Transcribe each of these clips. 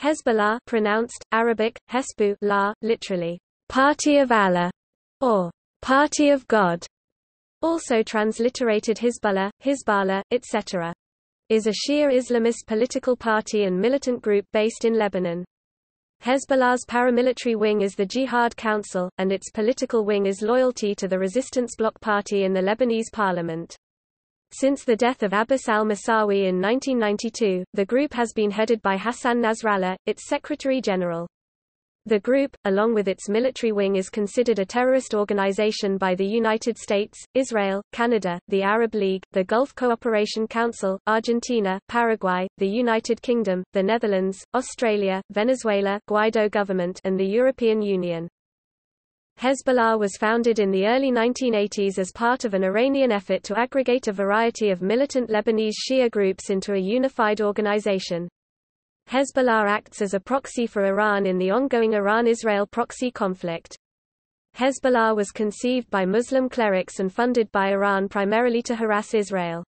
Hezbollah pronounced, Arabic, Hesbu la, literally, Party of Allah, or Party of God, also transliterated Hizbullah, Hizbala, etc., is a Shia Islamist political party and militant group based in Lebanon. Hezbollah's paramilitary wing is the Jihad Council, and its political wing is loyalty to the Resistance Bloc Party in the Lebanese parliament. Since the death of Abbas al-Musawi in 1992, the group has been headed by Hassan Nasrallah, its Secretary-General. The group, along with its military wing is considered a terrorist organization by the United States, Israel, Canada, the Arab League, the Gulf Cooperation Council, Argentina, Paraguay, the United Kingdom, the Netherlands, Australia, Venezuela Guaido government and the European Union. Hezbollah was founded in the early 1980s as part of an Iranian effort to aggregate a variety of militant Lebanese Shia groups into a unified organization. Hezbollah acts as a proxy for Iran in the ongoing Iran-Israel proxy conflict. Hezbollah was conceived by Muslim clerics and funded by Iran primarily to harass Israel.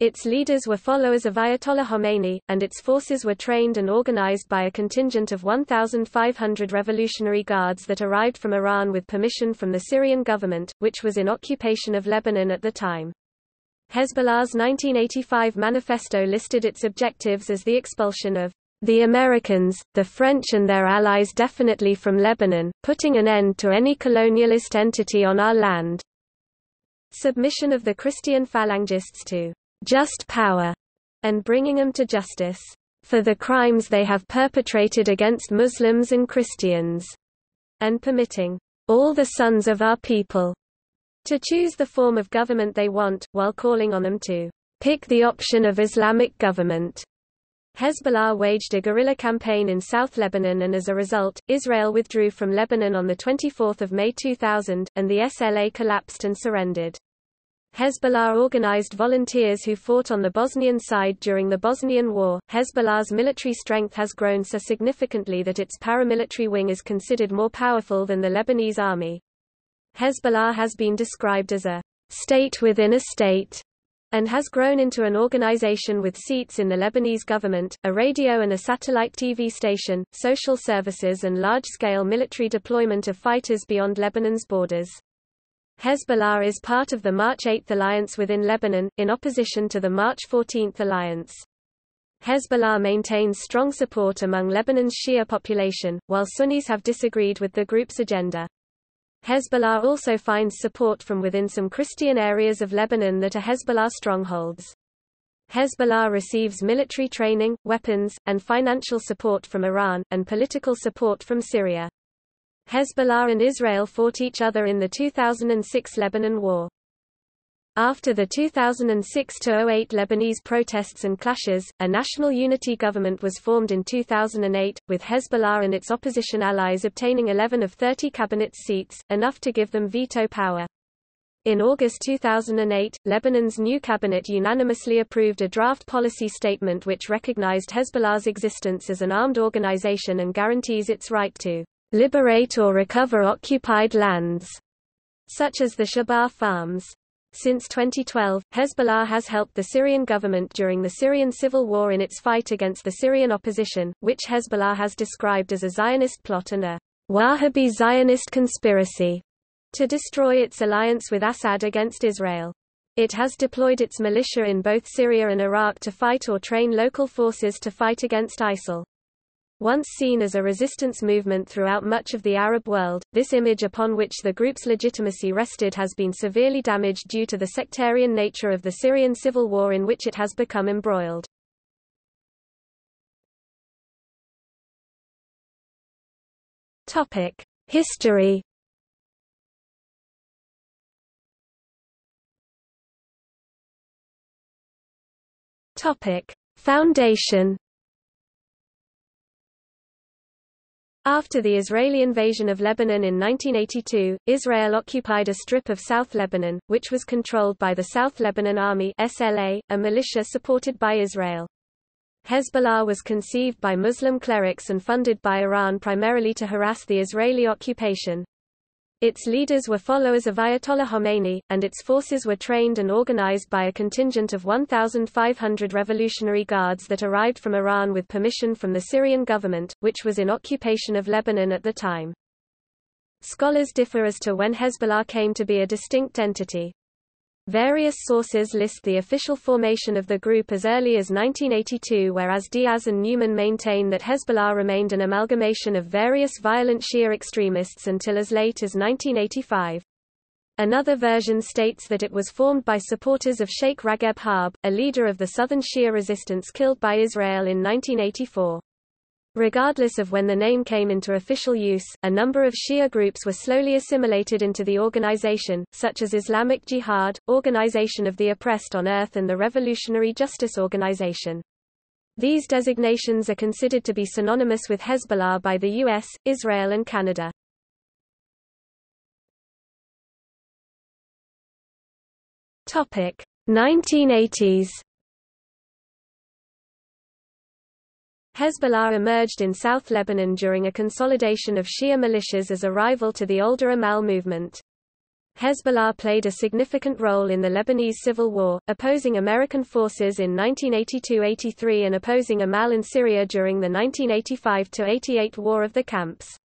Its leaders were followers of Ayatollah Khomeini, and its forces were trained and organized by a contingent of 1,500 Revolutionary Guards that arrived from Iran with permission from the Syrian government, which was in occupation of Lebanon at the time. Hezbollah's 1985 manifesto listed its objectives as the expulsion of the Americans, the French and their allies definitely from Lebanon, putting an end to any colonialist entity on our land. Submission of the Christian Phalangists to just power, and bringing them to justice for the crimes they have perpetrated against Muslims and Christians, and permitting all the sons of our people to choose the form of government they want, while calling on them to pick the option of Islamic government. Hezbollah waged a guerrilla campaign in South Lebanon and as a result, Israel withdrew from Lebanon on 24 May 2000, and the SLA collapsed and surrendered. Hezbollah organized volunteers who fought on the Bosnian side during the Bosnian War. Hezbollah's military strength has grown so significantly that its paramilitary wing is considered more powerful than the Lebanese army. Hezbollah has been described as a state within a state and has grown into an organization with seats in the Lebanese government, a radio and a satellite TV station, social services and large-scale military deployment of fighters beyond Lebanon's borders. Hezbollah is part of the March 8 alliance within Lebanon, in opposition to the March 14 alliance. Hezbollah maintains strong support among Lebanon's Shia population, while Sunnis have disagreed with the group's agenda. Hezbollah also finds support from within some Christian areas of Lebanon that are Hezbollah strongholds. Hezbollah receives military training, weapons, and financial support from Iran, and political support from Syria. Hezbollah and Israel fought each other in the 2006 Lebanon War. After the 2006–08 Lebanese protests and clashes, a national unity government was formed in 2008, with Hezbollah and its opposition allies obtaining 11 of 30 cabinet seats, enough to give them veto power. In August 2008, Lebanon's new cabinet unanimously approved a draft policy statement which recognized Hezbollah's existence as an armed organization and guarantees its right to liberate or recover occupied lands, such as the Shabaa farms. Since 2012, Hezbollah has helped the Syrian government during the Syrian civil war in its fight against the Syrian opposition, which Hezbollah has described as a Zionist plot and a Wahhabi Zionist conspiracy to destroy its alliance with Assad against Israel. It has deployed its militia in both Syria and Iraq to fight or train local forces to fight against ISIL. Once seen as a resistance movement throughout much of the Arab world, this image upon which the group's legitimacy rested has been severely damaged due to the sectarian nature of the Syrian civil war in which it has become embroiled. Topic: History Topic: Foundation After the Israeli invasion of Lebanon in 1982, Israel occupied a strip of South Lebanon, which was controlled by the South Lebanon Army SLA, a militia supported by Israel. Hezbollah was conceived by Muslim clerics and funded by Iran primarily to harass the Israeli occupation. Its leaders were followers of Ayatollah Khomeini, and its forces were trained and organized by a contingent of 1,500 Revolutionary Guards that arrived from Iran with permission from the Syrian government, which was in occupation of Lebanon at the time. Scholars differ as to when Hezbollah came to be a distinct entity. Various sources list the official formation of the group as early as 1982 whereas Diaz and Newman maintain that Hezbollah remained an amalgamation of various violent Shia extremists until as late as 1985. Another version states that it was formed by supporters of Sheikh Ragheb Harb, a leader of the southern Shia resistance killed by Israel in 1984. Regardless of when the name came into official use, a number of Shia groups were slowly assimilated into the organization, such as Islamic Jihad, Organization of the Oppressed on Earth and the Revolutionary Justice Organization. These designations are considered to be synonymous with Hezbollah by the US, Israel and Canada. Topic: 1980s Hezbollah emerged in South Lebanon during a consolidation of Shia militias as a rival to the older Amal movement. Hezbollah played a significant role in the Lebanese Civil War, opposing American forces in 1982–83 and opposing Amal in Syria during the 1985–88 War of the Camps.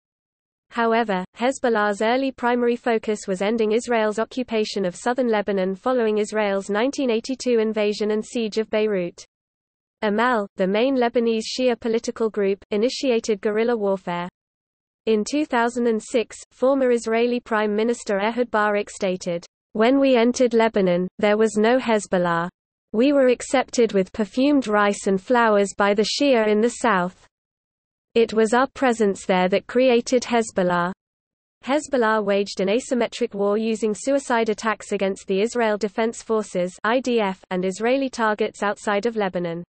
However, Hezbollah's early primary focus was ending Israel's occupation of southern Lebanon following Israel's 1982 invasion and siege of Beirut. Amal, the main Lebanese Shia political group, initiated guerrilla warfare. In 2006, former Israeli Prime Minister Ehud Barak stated, When we entered Lebanon, there was no Hezbollah. We were accepted with perfumed rice and flowers by the Shia in the south. It was our presence there that created Hezbollah. Hezbollah waged an asymmetric war using suicide attacks against the Israel Defense Forces and Israeli targets outside of Lebanon.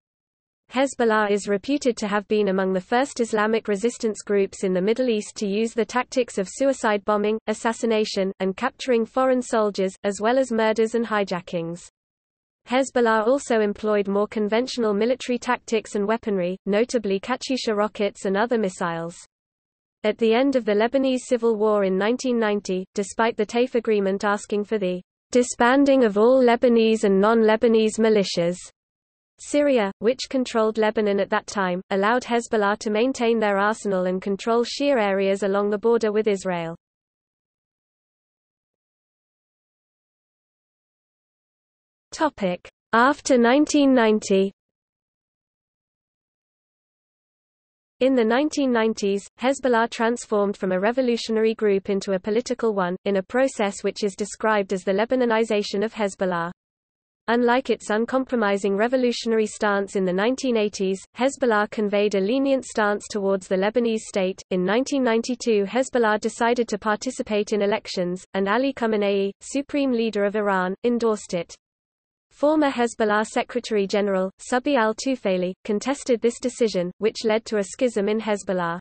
Hezbollah is reputed to have been among the first Islamic resistance groups in the Middle East to use the tactics of suicide bombing, assassination, and capturing foreign soldiers, as well as murders and hijackings. Hezbollah also employed more conventional military tactics and weaponry, notably Katyusha rockets and other missiles. At the end of the Lebanese Civil War in 1990, despite the TAIF agreement asking for the disbanding of all Lebanese and non-Lebanese militias, Syria, which controlled Lebanon at that time, allowed Hezbollah to maintain their arsenal and control Shia areas along the border with Israel. After 1990 In the 1990s, Hezbollah transformed from a revolutionary group into a political one, in a process which is described as the Lebanonization of Hezbollah. Unlike its uncompromising revolutionary stance in the 1980s, Hezbollah conveyed a lenient stance towards the Lebanese state. In 1992, Hezbollah decided to participate in elections, and Ali Khamenei, supreme leader of Iran, endorsed it. Former Hezbollah Secretary General, Subhi al-Tufaili, contested this decision, which led to a schism in Hezbollah.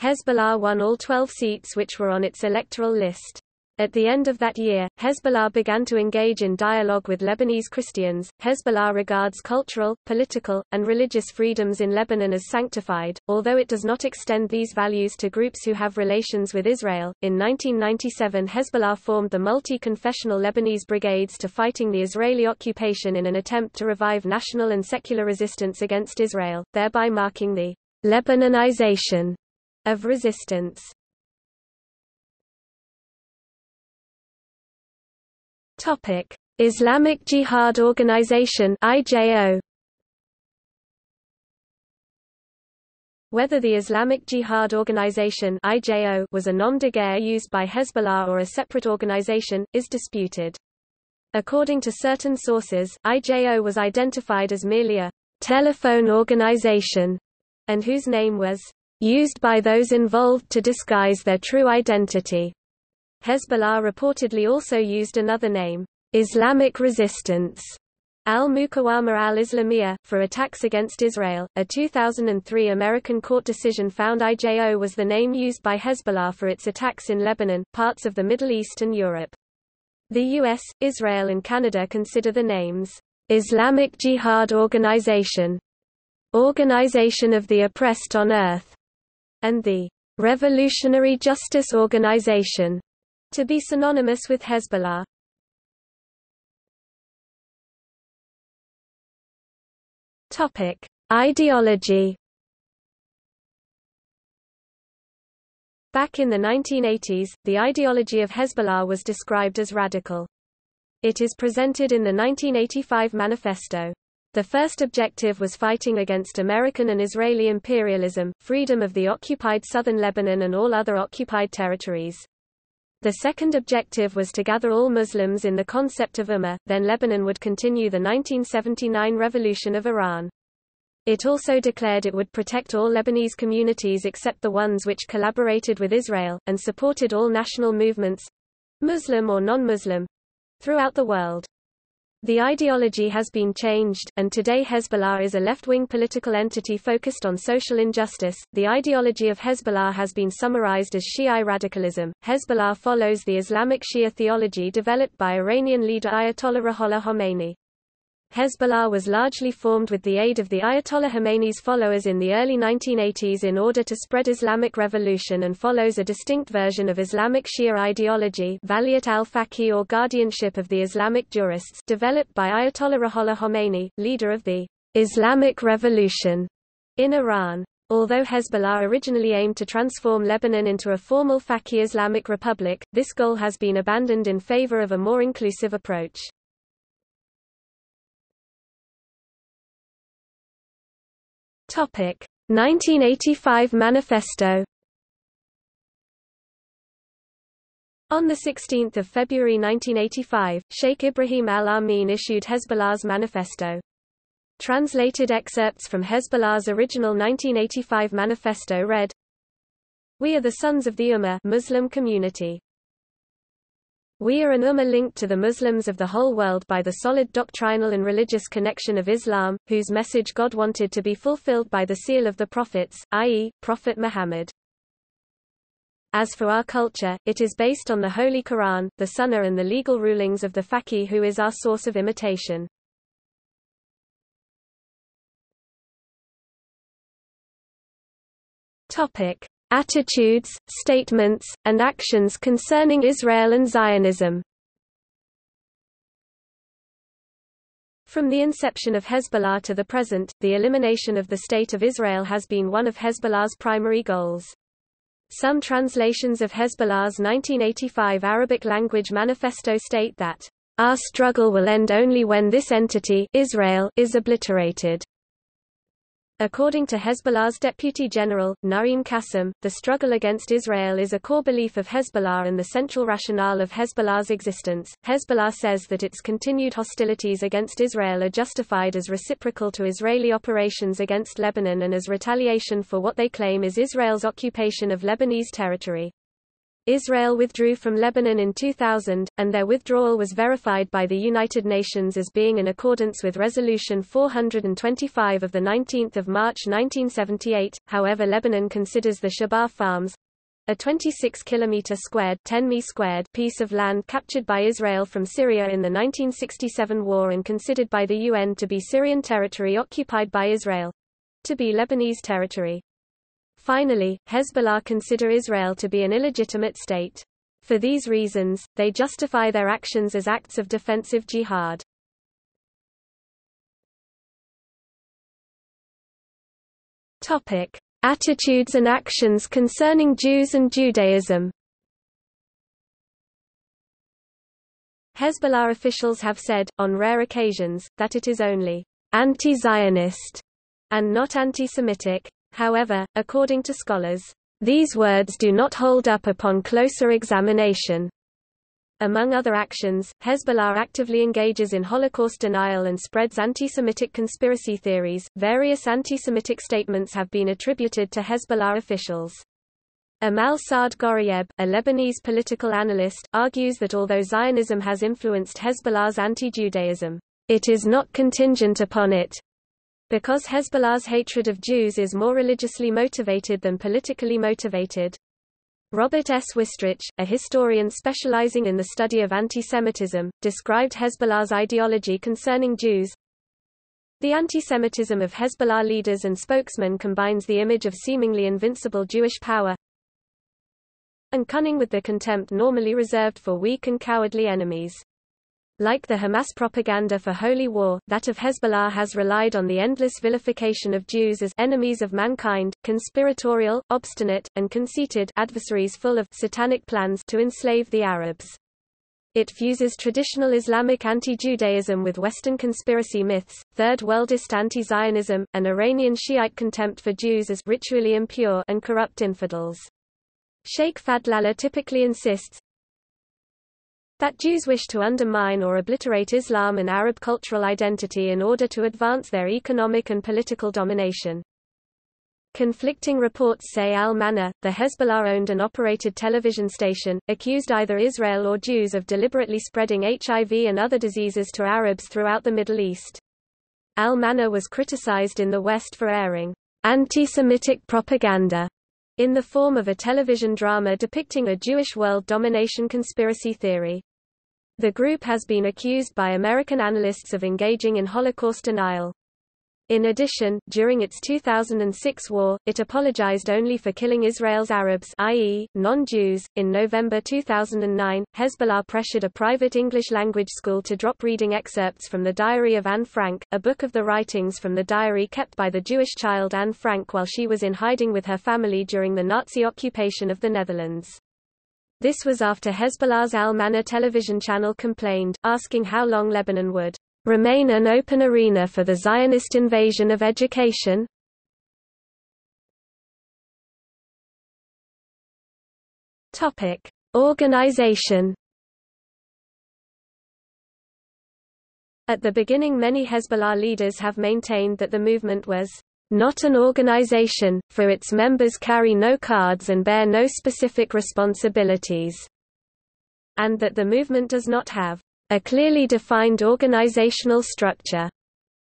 Hezbollah won all 12 seats which were on its electoral list. At the end of that year, Hezbollah began to engage in dialogue with Lebanese Christians. Hezbollah regards cultural, political, and religious freedoms in Lebanon as sanctified, although it does not extend these values to groups who have relations with Israel. In 1997, Hezbollah formed the multi confessional Lebanese brigades to fighting the Israeli occupation in an attempt to revive national and secular resistance against Israel, thereby marking the Lebanonization of resistance. Topic: Islamic Jihad Organization (IJO). Whether the Islamic Jihad Organization (IJO) was a nom de guerre used by Hezbollah or a separate organization is disputed. According to certain sources, IJO was identified as merely a telephone organization and whose name was used by those involved to disguise their true identity. Hezbollah reportedly also used another name, Islamic Resistance, al-Muqawama al-Islamiyah, for attacks against Israel. A 2003 American court decision found IJO was the name used by Hezbollah for its attacks in Lebanon, parts of the Middle East and Europe. The US, Israel and Canada consider the names Islamic Jihad Organization, Organization of the Oppressed on Earth, and the Revolutionary Justice Organization To be synonymous with Hezbollah. Topic: Ideology. Back in the 1980s, the ideology of Hezbollah was described as radical. It is presented in the 1985 manifesto. The first objective was fighting against American and Israeli imperialism, freedom of the occupied southern Lebanon and all other occupied territories. The second objective was to gather all Muslims in the concept of Ummah, then Lebanon would continue the 1979 revolution of Iran. It also declared it would protect all Lebanese communities except the ones which collaborated with Israel, and supported all national movements—Muslim or non-Muslim—throughout the world. The ideology has been changed, and today Hezbollah is a left-wing political entity focused on social injustice. The ideology of Hezbollah has been summarized as Shi'i radicalism. Hezbollah follows the Islamic Shia theology developed by Iranian leader Ayatollah Ruhollah Khomeini. Hezbollah was largely formed with the aid of the Ayatollah Khomeini's followers in the early 1980s in order to spread Islamic revolution and follows a distinct version of Islamic Shia ideology Wilayat al-Faqih or guardianship of the Islamic jurists developed by Ayatollah Ruhollah Khomeini, leader of the Islamic Revolution in Iran. Although Hezbollah originally aimed to transform Lebanon into a formal Faqih Islamic republic, this goal has been abandoned in favor of a more inclusive approach. Topic 1985 Manifesto On 16 February 1985, Sheikh Ibrahim al-Amin issued Hezbollah's manifesto. Translated excerpts from Hezbollah's original 1985 manifesto read, We are the sons of the Ummah Muslim community. We are an ummah linked to the Muslims of the whole world by the solid doctrinal and religious connection of Islam, whose message God wanted to be fulfilled by the seal of the prophets, i.e., Prophet Muhammad. As for our culture, it is based on the Holy Quran, the Sunnah and the legal rulings of the Faqih who is our source of imitation. Attitudes, statements, and actions concerning Israel and Zionism. From the inception of Hezbollah to the present, the elimination of the State of Israel has been one of Hezbollah's primary goals. Some translations of Hezbollah's 1985 Arabic language manifesto state that, "...our struggle will end only when this entity Israel is obliterated." According to Hezbollah's Deputy General, Naim Qassem, the struggle against Israel is a core belief of Hezbollah and the central rationale of Hezbollah's existence. Hezbollah says that its continued hostilities against Israel are justified as reciprocal to Israeli operations against Lebanon and as retaliation for what they claim is Israel's occupation of Lebanese territory. Israel withdrew from Lebanon in 2000, and their withdrawal was verified by the United Nations as being in accordance with Resolution 425 of 19 March 1978. However Lebanon considers the Shebaa Farms, a 26 km squared 10 mi squared piece of land captured by Israel from Syria in the 1967 war and considered by the UN to be Syrian territory occupied by Israel to be Lebanese territory. Finally, Hezbollah consider Israel to be an illegitimate state. For these reasons, they justify their actions as acts of defensive jihad. Topic: Attitudes and actions concerning Jews and Judaism. Hezbollah officials have said, on rare occasions, that it is only anti-Zionist and not anti-Semitic. However, according to scholars, these words do not hold up upon closer examination. Among other actions, Hezbollah actively engages in Holocaust denial and spreads anti-Semitic conspiracy theories. Various anti-Semitic statements have been attributed to Hezbollah officials. Amal Saad Ghorayeb, a Lebanese political analyst, argues that although Zionism has influenced Hezbollah's anti-Judaism, it is not contingent upon it, because Hezbollah's hatred of Jews is more religiously motivated than politically motivated. Robert S. Wistrich, a historian specializing in the study of antisemitism, described Hezbollah's ideology concerning Jews. The antisemitism of Hezbollah leaders and spokesmen combines the image of seemingly invincible Jewish power, and cunning with the contempt normally reserved for weak and cowardly enemies. Like the Hamas propaganda for holy war, that of Hezbollah has relied on the endless vilification of Jews as enemies of mankind, conspiratorial, obstinate, and conceited adversaries full of satanic plans to enslave the Arabs. It fuses traditional Islamic anti-Judaism with Western conspiracy myths, Third Worldist anti-Zionism, and Iranian Shiite contempt for Jews as ritually impure and corrupt infidels. Sheikh Fadlallah typically insists that Jews wish to undermine or obliterate Islam and Arab cultural identity in order to advance their economic and political domination. Conflicting reports say Al-Manar, the Hezbollah-owned and operated television station, accused either Israel or Jews of deliberately spreading HIV and other diseases to Arabs throughout the Middle East. Al-Manar was criticized in the West for airing anti-Semitic propaganda in the form of a television drama depicting a Jewish world domination conspiracy theory. The group has been accused by American analysts of engaging in Holocaust denial. In addition, during its 2006 war, it apologized only for killing Israel's Arabs i.e., non-Jews. In November 2009, Hezbollah pressured a private English-language school to drop reading excerpts from the Diary of Anne Frank, a book of the writings from the diary kept by the Jewish child Anne Frank while she was in hiding with her family during the Nazi occupation of the Netherlands. This was after Hezbollah's Al-Manar television channel complained, asking how long Lebanon would remain an open arena for the Zionist invasion of education? Topic: Organization. At the beginning many Hezbollah leaders have maintained that the movement was not an organization, for its members carry no cards and bear no specific responsibilities, and that the movement does not have a clearly defined organizational structure.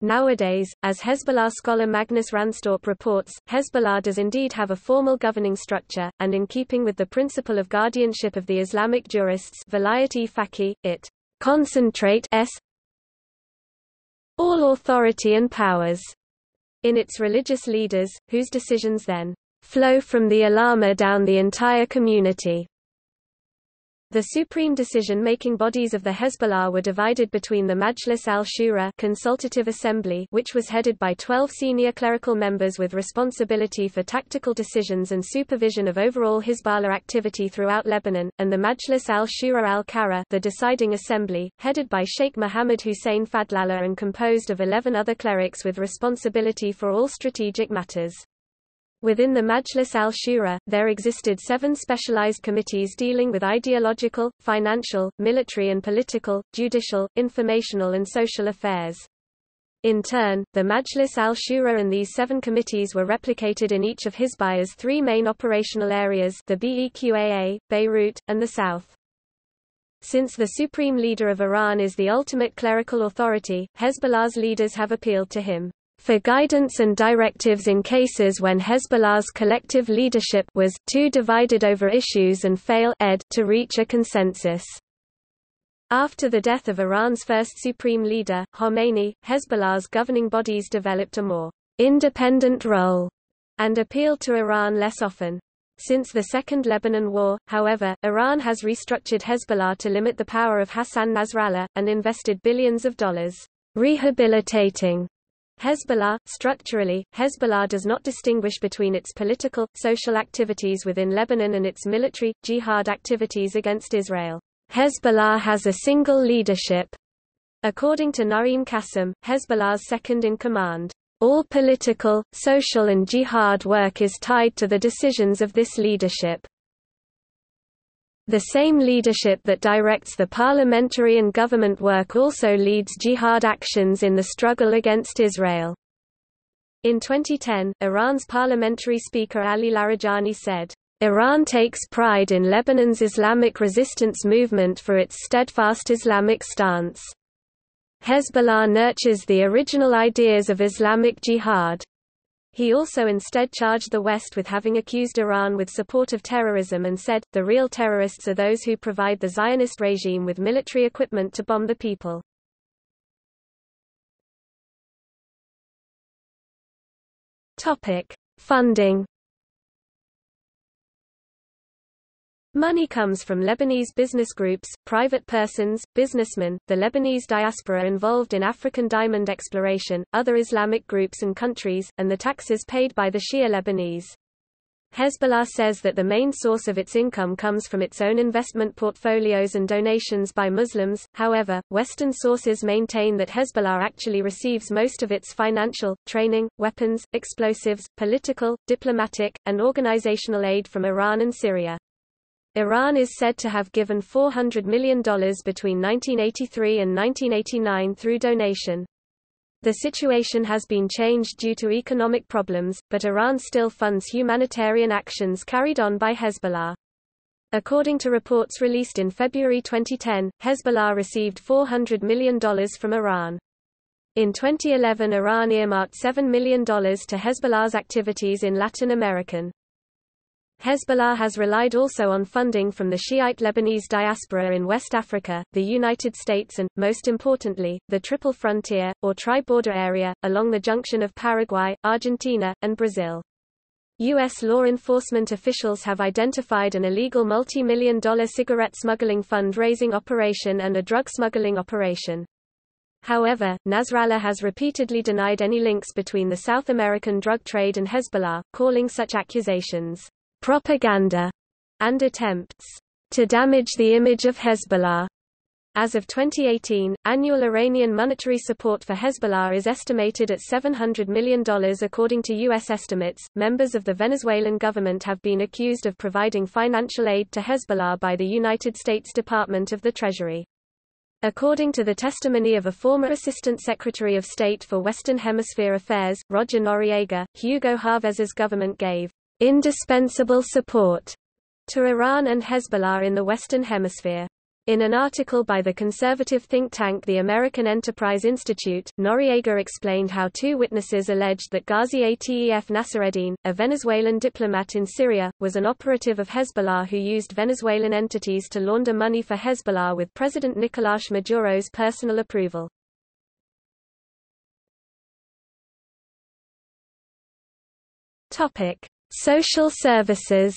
Nowadays, as Hezbollah scholar Magnus Ranstorp reports, Hezbollah does indeed have a formal governing structure, and in keeping with the principle of guardianship of the Islamic jurists faqih, it concentrate all authority and powers in its religious leaders, whose decisions then flow from the ulama down the entire community. The supreme decision-making bodies of the Hezbollah were divided between the Majlis al-Shura consultative assembly which was headed by 12 senior clerical members with responsibility for tactical decisions and supervision of overall Hezbollah activity throughout Lebanon, and the Majlis al-Shura al-Karar the deciding assembly, headed by Sheikh Mohammed Hussein Fadlallah and composed of 11 other clerics with responsibility for all strategic matters. Within the Majlis al-Shura, there existed seven specialized committees dealing with ideological, financial, military and political, judicial, informational and social affairs. In turn, the Majlis al-Shura and these seven committees were replicated in each of Hizbullah's three main operational areas the Beqaa, Beirut, and the South. Since the supreme leader of Iran is the ultimate clerical authority, Hezbollah's leaders have appealed to him for guidance and directives in cases when Hezbollah's collective leadership was too divided over issues and fail ed to reach a consensus. After the death of Iran's first supreme leader, Khomeini, Hezbollah's governing bodies developed a more independent role and appealed to Iran less often. Since the Second Lebanon War, however, Iran has restructured Hezbollah to limit the power of Hassan Nasrallah, and invested billions of dollars rehabilitating Hezbollah, structurally, Hezbollah does not distinguish between its political, social activities within Lebanon and its military, jihad activities against Israel. Hezbollah has a single leadership. According to Naim Qassem, Hezbollah's second-in-command, all political, social and jihad work is tied to the decisions of this leadership. The same leadership that directs the parliamentary and government work also leads jihad actions in the struggle against Israel. In 2010, Iran's parliamentary speaker Ali Larijani said, Iran takes pride in Lebanon's Islamic resistance movement for its steadfast Islamic stance. Hezbollah nurtures the original ideas of Islamic jihad. He also instead charged the West with having accused Iran with support of terrorism and said, the real terrorists are those who provide the Zionist regime with military equipment to bomb the people. Topic. Funding Money comes from Lebanese business groups, private persons, businessmen, the Lebanese diaspora involved in African diamond exploration, other Islamic groups and countries, and the taxes paid by the Shia Lebanese. Hezbollah says that the main source of its income comes from its own investment portfolios and donations by Muslims, however, Western sources maintain that Hezbollah actually receives most of its financial, training, weapons, explosives, political, diplomatic, and organizational aid from Iran and Syria. Iran is said to have given $400 million between 1983 and 1989 through donation. The situation has been changed due to economic problems, but Iran still funds humanitarian actions carried on by Hezbollah. According to reports released in February 2010, Hezbollah received $400 million from Iran. In 2011 Iran earmarked $7 million to Hezbollah's activities in Latin American. Hezbollah has relied also on funding from the Shiite Lebanese diaspora in West Africa, the United States and, most importantly, the Triple Frontier, or Tri-Border Area, along the junction of Paraguay, Argentina, and Brazil. U.S. law enforcement officials have identified an illegal multi-million dollar cigarette smuggling fund-raising operation and a drug smuggling operation. However, Nasrallah has repeatedly denied any links between the South American drug trade and Hezbollah, calling such accusations propaganda, and attempts to damage the image of Hezbollah. As of 2018, annual Iranian monetary support for Hezbollah is estimated at $700 million according to U.S. estimates. Members of the Venezuelan government have been accused of providing financial aid to Hezbollah by the United States Department of the Treasury. According to the testimony of a former Assistant Secretary of State for Western Hemisphere Affairs, Roger Noriega, Hugo Chávez's government gave indispensable support to Iran and Hezbollah in the Western Hemisphere. In an article by the conservative think tank the American Enterprise Institute, Noriega explained how two witnesses alleged that Ghazi Atef Nassereddin, a Venezuelan diplomat in Syria, was an operative of Hezbollah who used Venezuelan entities to launder money for Hezbollah with President Nicolás Maduro's personal approval. Topic: Social services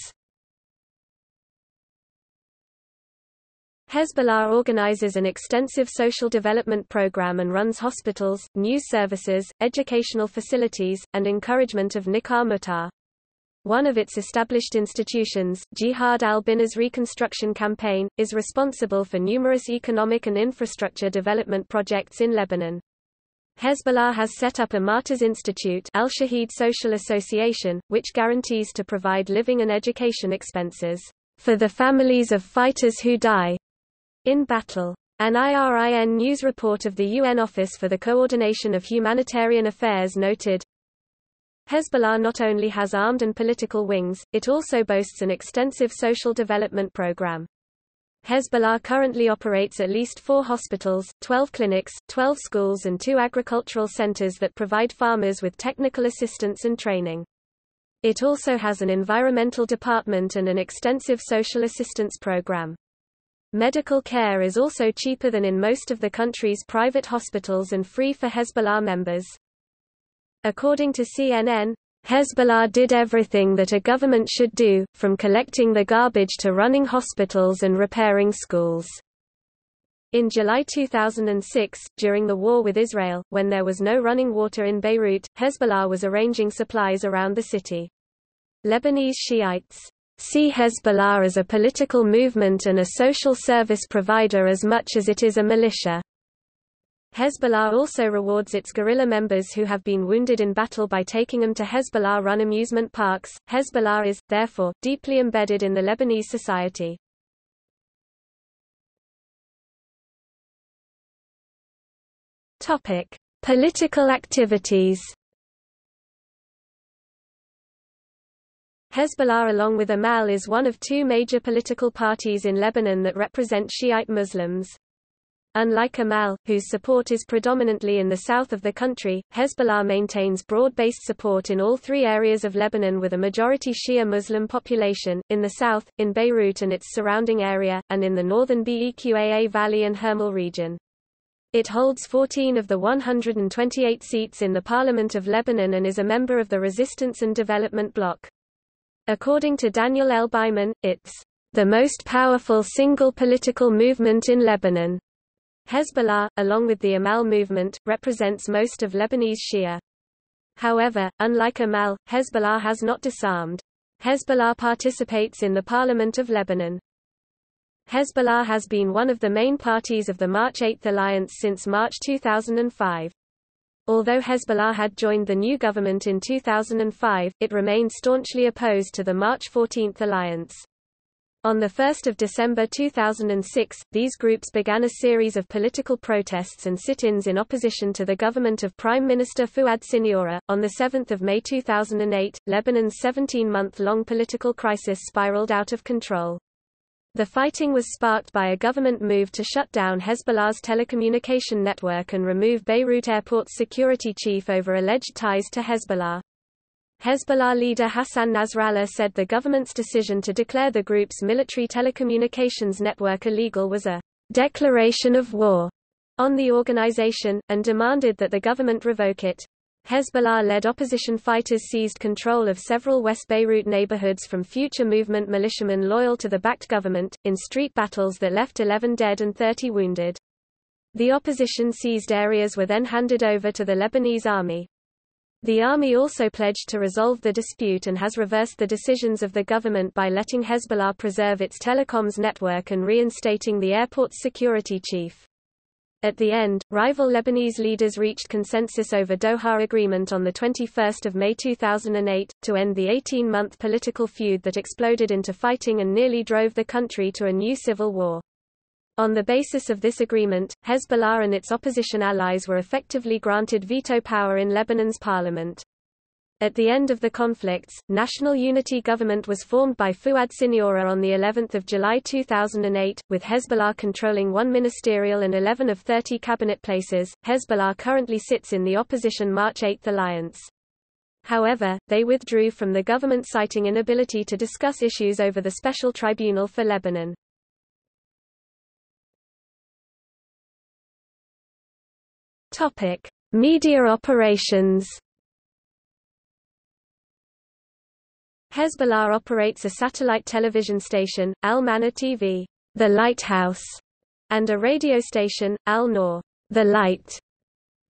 Hezbollah organizes an extensive social development program and runs hospitals, news services, educational facilities, and encouragement of nikah mut'ah. One of its established institutions, Jihad al-Binaa's Reconstruction Campaign, is responsible for numerous economic and infrastructure development projects in Lebanon. Hezbollah has set up a Martyrs Institute Al-Shahid Social Association, which guarantees to provide living and education expenses for the families of fighters who die in battle. An IRIN news report of the UN Office for the Coordination of Humanitarian Affairs noted, Hezbollah not only has armed and political wings, it also boasts an extensive social development program. Hezbollah currently operates at least four hospitals, 12 clinics, 12 schools and two agricultural centers that provide farmers with technical assistance and training. It also has an environmental department and an extensive social assistance program. Medical care is also cheaper than in most of the country's private hospitals and free for Hezbollah members. According to CNN, Hezbollah did everything that a government should do, from collecting the garbage to running hospitals and repairing schools. In July 2006, during the war with Israel, when there was no running water in Beirut, Hezbollah was arranging supplies around the city. Lebanese Shiites see Hezbollah as a political movement and a social service provider as much as it is a militia. Hezbollah also rewards its guerrilla members who have been wounded in battle by taking them to Hezbollah run amusement parks. Hezbollah is, therefore, deeply embedded in the Lebanese society. Topic: Political activities. Hezbollah along with Amal is one of two major political parties in Lebanon that represent Shiite Muslims. Unlike Amal, whose support is predominantly in the south of the country, Hezbollah maintains broad-based support in all three areas of Lebanon with a majority Shia Muslim population, in the south, in Beirut and its surrounding area, and in the northern Beqaa Valley and Hermel region. It holds 14 of the 128 seats in the Parliament of Lebanon and is a member of the Resistance and Development Bloc. According to Daniel L. Byman, its the most powerful single political movement in Lebanon. Hezbollah, along with the Amal movement, represents most of Lebanese Shia. However, unlike Amal, Hezbollah has not disarmed. Hezbollah participates in the Parliament of Lebanon. Hezbollah has been one of the main parties of the March 8 alliance since March 2005. Although Hezbollah had joined the new government in 2005, it remained staunchly opposed to the March 14 alliance. On 1 December 2006, these groups began a series of political protests and sit-ins in opposition to the government of Prime Minister Fuad Siniora. On 7 May 2008, Lebanon's 17-month-long political crisis spiraled out of control. The fighting was sparked by a government move to shut down Hezbollah's telecommunication network and remove Beirut Airport's security chief over alleged ties to Hezbollah. Hezbollah leader Hassan Nasrallah said the government's decision to declare the group's military telecommunications network illegal was a declaration of war on the organization, and demanded that the government revoke it. Hezbollah-led opposition fighters seized control of several West Beirut neighborhoods from future movement militiamen loyal to the backed government, in street battles that left 11 dead and 30 wounded. The opposition seized areas were then handed over to the Lebanese army. The army also pledged to resolve the dispute and has reversed the decisions of the government by letting Hezbollah preserve its telecoms network and reinstating the airport's security chief. At the end, rival Lebanese leaders reached consensus over Doha Agreement on 21 May 2008, to end the 18-month political feud that exploded into fighting and nearly drove the country to a new civil war. On the basis of this agreement, Hezbollah and its opposition allies were effectively granted veto power in Lebanon's parliament. At the end of the conflicts, National Unity Government was formed by Fuad Siniora on the 11th of July 2008, with Hezbollah controlling one ministerial and 11 of 30 cabinet places. Hezbollah currently sits in the opposition March 8 alliance. However, they withdrew from the government citing inability to discuss issues over the Special Tribunal for Lebanon. Topic: Media operations. Hezbollah operates a satellite television station, Al Manar TV, The Lighthouse, and a radio station, Al Noor, The Light.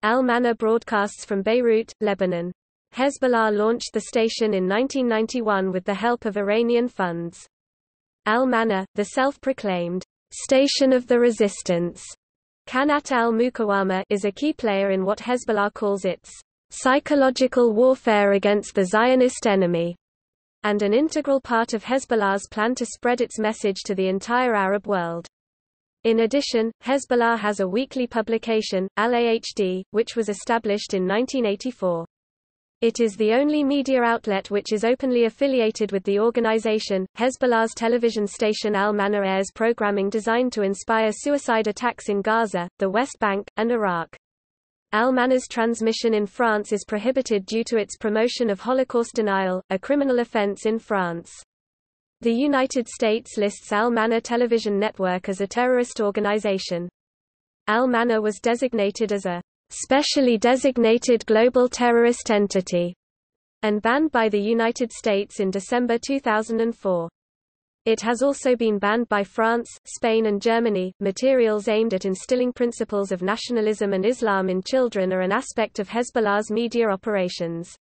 Al Manar broadcasts from Beirut, Lebanon. Hezbollah launched the station in 1991 with the help of Iranian funds. Al Manar, the self-proclaimed station of the resistance, Qanat al-Muqawama is a key player in what Hezbollah calls its psychological warfare against the Zionist enemy, and an integral part of Hezbollah's plan to spread its message to the entire Arab world. In addition, Hezbollah has a weekly publication, Al-Ahd, which was established in 1984. It is the only media outlet which is openly affiliated with the organization. Hezbollah's television station Al Manar airs programming designed to inspire suicide attacks in Gaza, the West Bank, and Iraq. Al Manar's transmission in France is prohibited due to its promotion of Holocaust denial, a criminal offense in France. The United States lists Al Manar television network as a terrorist organization. Al Manar was designated as a specially designated global terrorist entity, and banned by the United States in December 2004. It has also been banned by France, Spain and Germany. Materials aimed at instilling principles of nationalism and Islam in children are an aspect of Hezbollah's media operations.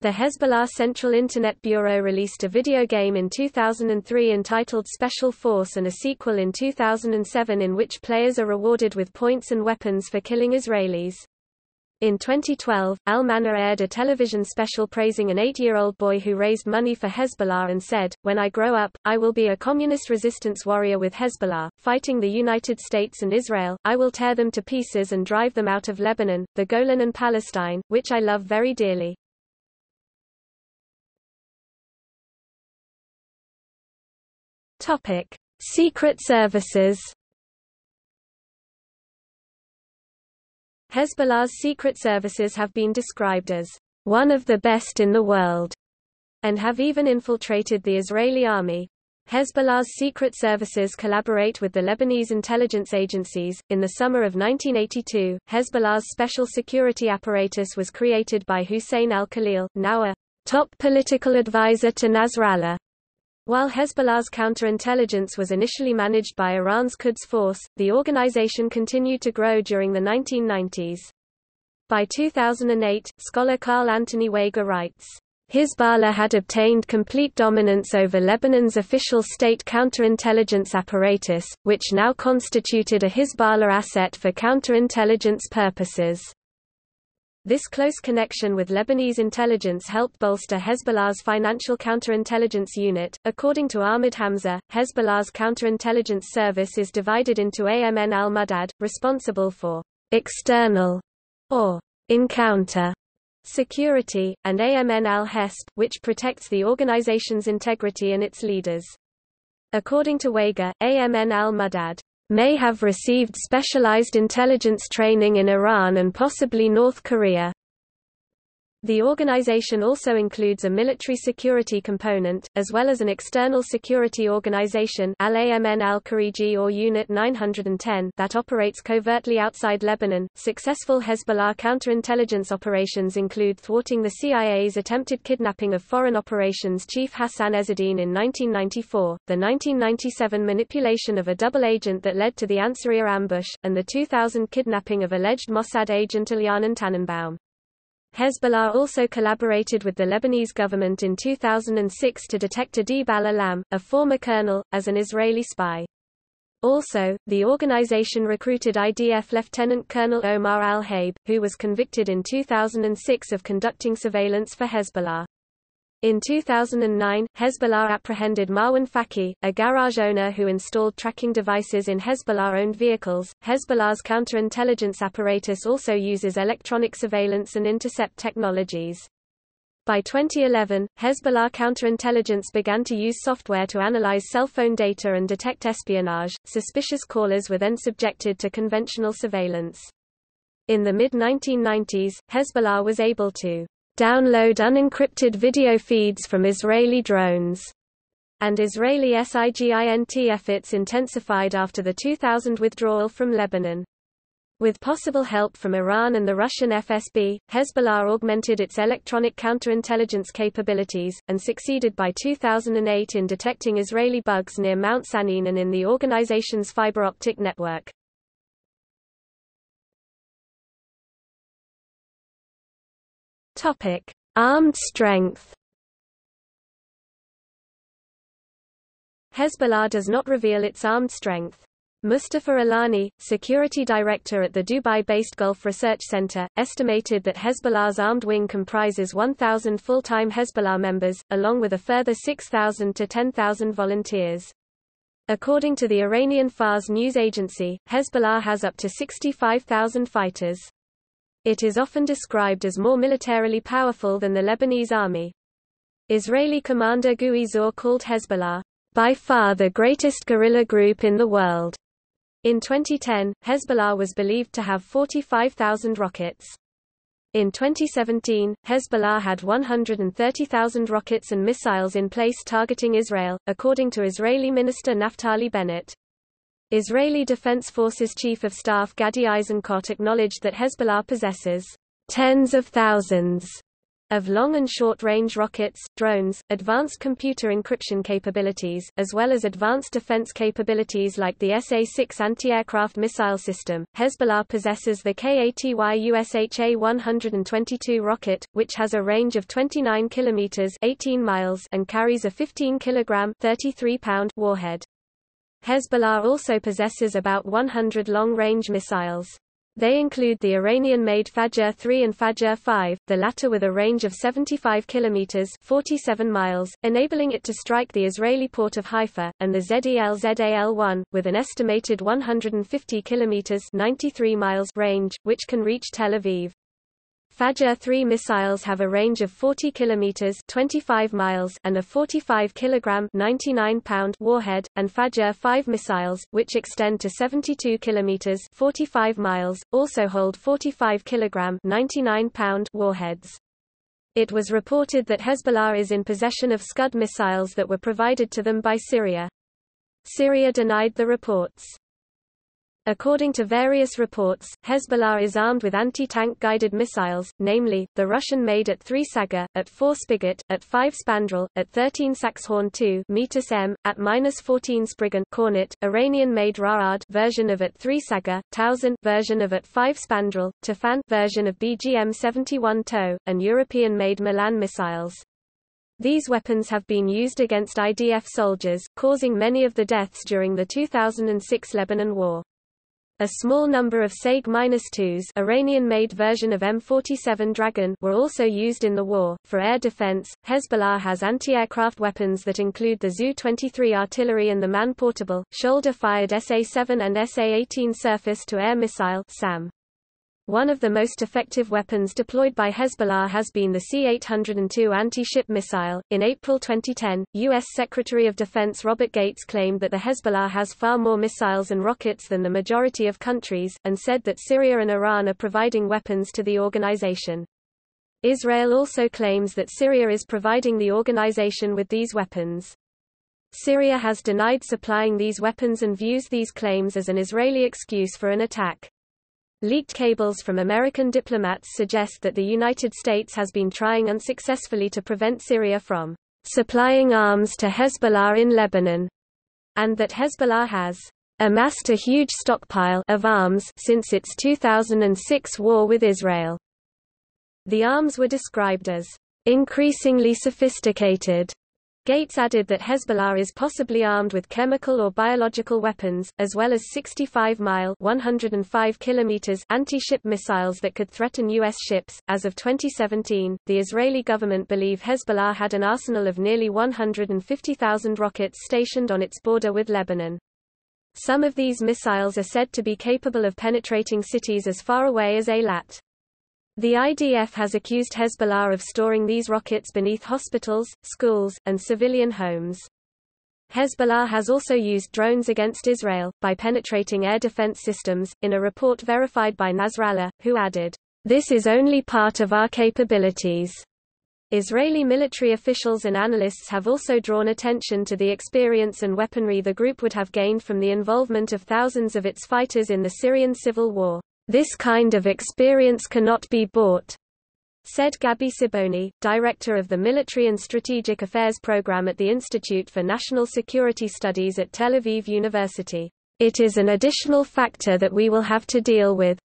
The Hezbollah Central Internet Bureau released a video game in 2003 entitled Special Force and a sequel in 2007 in which players are rewarded with points and weapons for killing Israelis. In 2012, Al Manar aired a television special praising an eight-year-old boy who raised money for Hezbollah and said, When I grow up, I will be a communist resistance warrior with Hezbollah, fighting the United States and Israel, I will tear them to pieces and drive them out of Lebanon, the Golan and Palestine, which I love very dearly. Topic: Secret Services. Hezbollah's secret services have been described as one of the best in the world and have even infiltrated the Israeli army. Hezbollah's secret services collaborate with the Lebanese intelligence agencies. In the summer of 1982, Hezbollah's special security apparatus was created by Hussein al-Khalil, now a top political advisor to Nasrallah. While Hezbollah's counterintelligence was initially managed by Iran's Quds Force, the organization continued to grow during the 1990s. By 2008, scholar Carl Anthony Wege writes, Hezbollah had obtained complete dominance over Lebanon's official state counterintelligence apparatus, which now constituted a Hezbollah asset for counterintelligence purposes. This close connection with Lebanese intelligence helped bolster Hezbollah's financial counterintelligence unit. According to Ahmed Hamza, Hezbollah's counterintelligence service is divided into AMN al-Mudad, responsible for external or encounter security, and AMN al-Hizb, which protects the organization's integrity and its leaders. According to Wege, AMN al-Mudad may have received specialized intelligence training in Iran and possibly North Korea. The organization also includes a military security component, as well as an external security organization al-Khariji or Unit 910 that operates covertly outside Lebanon. Successful Hezbollah counterintelligence operations include thwarting the CIA's attempted kidnapping of Foreign Operations Chief Hassan Ezzedine in 1994, the 1997 manipulation of a double agent that led to the Ansariya ambush, and the 2000 kidnapping of alleged Mossad agent Elhanan Tannenbaum. Hezbollah also collaborated with the Lebanese government in 2006 to detect Adib al-Alam, a former colonel, as an Israeli spy. Also, the organization recruited IDF Lieutenant Colonel Omar al-Haib, who was convicted in 2006 of conducting surveillance for Hezbollah. In 2009, Hezbollah apprehended Marwan Faqih, a garage owner who installed tracking devices in Hezbollah-owned vehicles. Hezbollah's counterintelligence apparatus also uses electronic surveillance and intercept technologies. By 2011, Hezbollah counterintelligence began to use software to analyze cell phone data and detect espionage. Suspicious callers were then subjected to conventional surveillance. In the mid-1990s, Hezbollah was able to download unencrypted video feeds from Israeli drones, and Israeli SIGINT efforts intensified after the 2000 withdrawal from Lebanon. With possible help from Iran and the Russian FSB, Hezbollah augmented its electronic counterintelligence capabilities, and succeeded by 2008 in detecting Israeli bugs near Mount Sannine and in the organization's fiber optic network. Topic: Armed strength. Hezbollah does not reveal its armed strength. Mustafa Alani, security director at the Dubai-based Gulf Research Center, estimated that Hezbollah's armed wing comprises 1,000 full-time Hezbollah members, along with a further 6,000 to 10,000 volunteers. According to the Iranian Fars news agency, Hezbollah has up to 65,000 fighters. It is often described as more militarily powerful than the Lebanese army. Israeli commander Guy Zur called Hezbollah, by far the greatest guerrilla group in the world. In 2010, Hezbollah was believed to have 45,000 rockets. In 2017, Hezbollah had 130,000 rockets and missiles in place targeting Israel, according to Israeli Minister Naftali Bennett. Israeli Defense Forces Chief of Staff Gadi Eisenkot acknowledged that Hezbollah possesses tens of thousands of long and short-range rockets, drones, advanced computer encryption capabilities, as well as advanced defense capabilities like the SA-6 anti-aircraft missile system. Hezbollah possesses the Katyusha-122 rocket, which has a range of 29 kilometers (18 miles) and carries a 15 kilogram (33 pound) warhead. Hezbollah also possesses about 100 long-range missiles. They include the Iranian-made Fajr 3 and Fajr 5, the latter with a range of 75 kilometers (47 miles), enabling it to strike the Israeli port of Haifa, and the Zelzal-1 with an estimated 150 kilometers (93 miles) range, which can reach Tel Aviv. Fajr 3 missiles have a range of 40 kilometers 25 miles and a 45 kilogram 99 pound warhead, and Fajr 5 missiles, which extend to 72 kilometers 45 miles, also hold 45 kilogram 99 pound warheads. It was reported that Hezbollah is in possession of Scud missiles that were provided to them by Syria. Syria denied the reports. According to various reports, Hezbollah is armed with anti-tank guided missiles, namely, the Russian-made at 3 Sagger, at 4 Spigot, at 5 Spandrel, at 13 Saxhorn 2 Metis M, at 14 Spriggan Kornet, Iranian-made Ra'ad version of at 3 Sagger, Towsan version of at 5 Spandrel, Toophan version of BGM-71 TOW, and European-made Milan missiles. These weapons have been used against IDF soldiers, causing many of the deaths during the 2006 Lebanon War. A small number of Saeghe-2s Iranian-made version of M47 Dragon were also used in the war. For air defense, Hezbollah has anti-aircraft weapons that include the Zu-23 artillery and the man-portable, shoulder-fired SA-7 and SA-18 surface-to-air missile SAM. One of the most effective weapons deployed by Hezbollah has been the C-802 anti-ship missile. In April 2010, U.S. Secretary of Defense Robert Gates claimed that the Hezbollah has far more missiles and rockets than the majority of countries, and said that Syria and Iran are providing weapons to the organization. Israel also claims that Syria is providing the organization with these weapons. Syria has denied supplying these weapons and views these claims as an Israeli excuse for an attack. Leaked cables from American diplomats suggest that the United States has been trying unsuccessfully to prevent Syria from supplying arms to Hezbollah in Lebanon, and that Hezbollah has amassed a huge stockpile of arms since its 2006 war with Israel. The arms were described as increasingly sophisticated Gates added that Hezbollah is possibly armed with chemical or biological weapons, as well as 65-mile (105 kilometers) anti-ship missiles that could threaten U.S. ships. As of 2017, the Israeli government believe Hezbollah had an arsenal of nearly 150,000 rockets stationed on its border with Lebanon. Some of these missiles are said to be capable of penetrating cities as far away as Eilat. The IDF has accused Hezbollah of storing these rockets beneath hospitals, schools, and civilian homes. Hezbollah has also used drones against Israel, by penetrating air defense systems, in a report verified by Nasrallah, who added, This is only part of our capabilities. Israeli military officials and analysts have also drawn attention to the experience and weaponry the group would have gained from the involvement of thousands of its fighters in the Syrian civil war. This kind of experience cannot be bought, said Gabi Siboni, director of the Military and Strategic Affairs program at the Institute for National Security Studies at Tel Aviv University. It is an additional factor that we will have to deal with.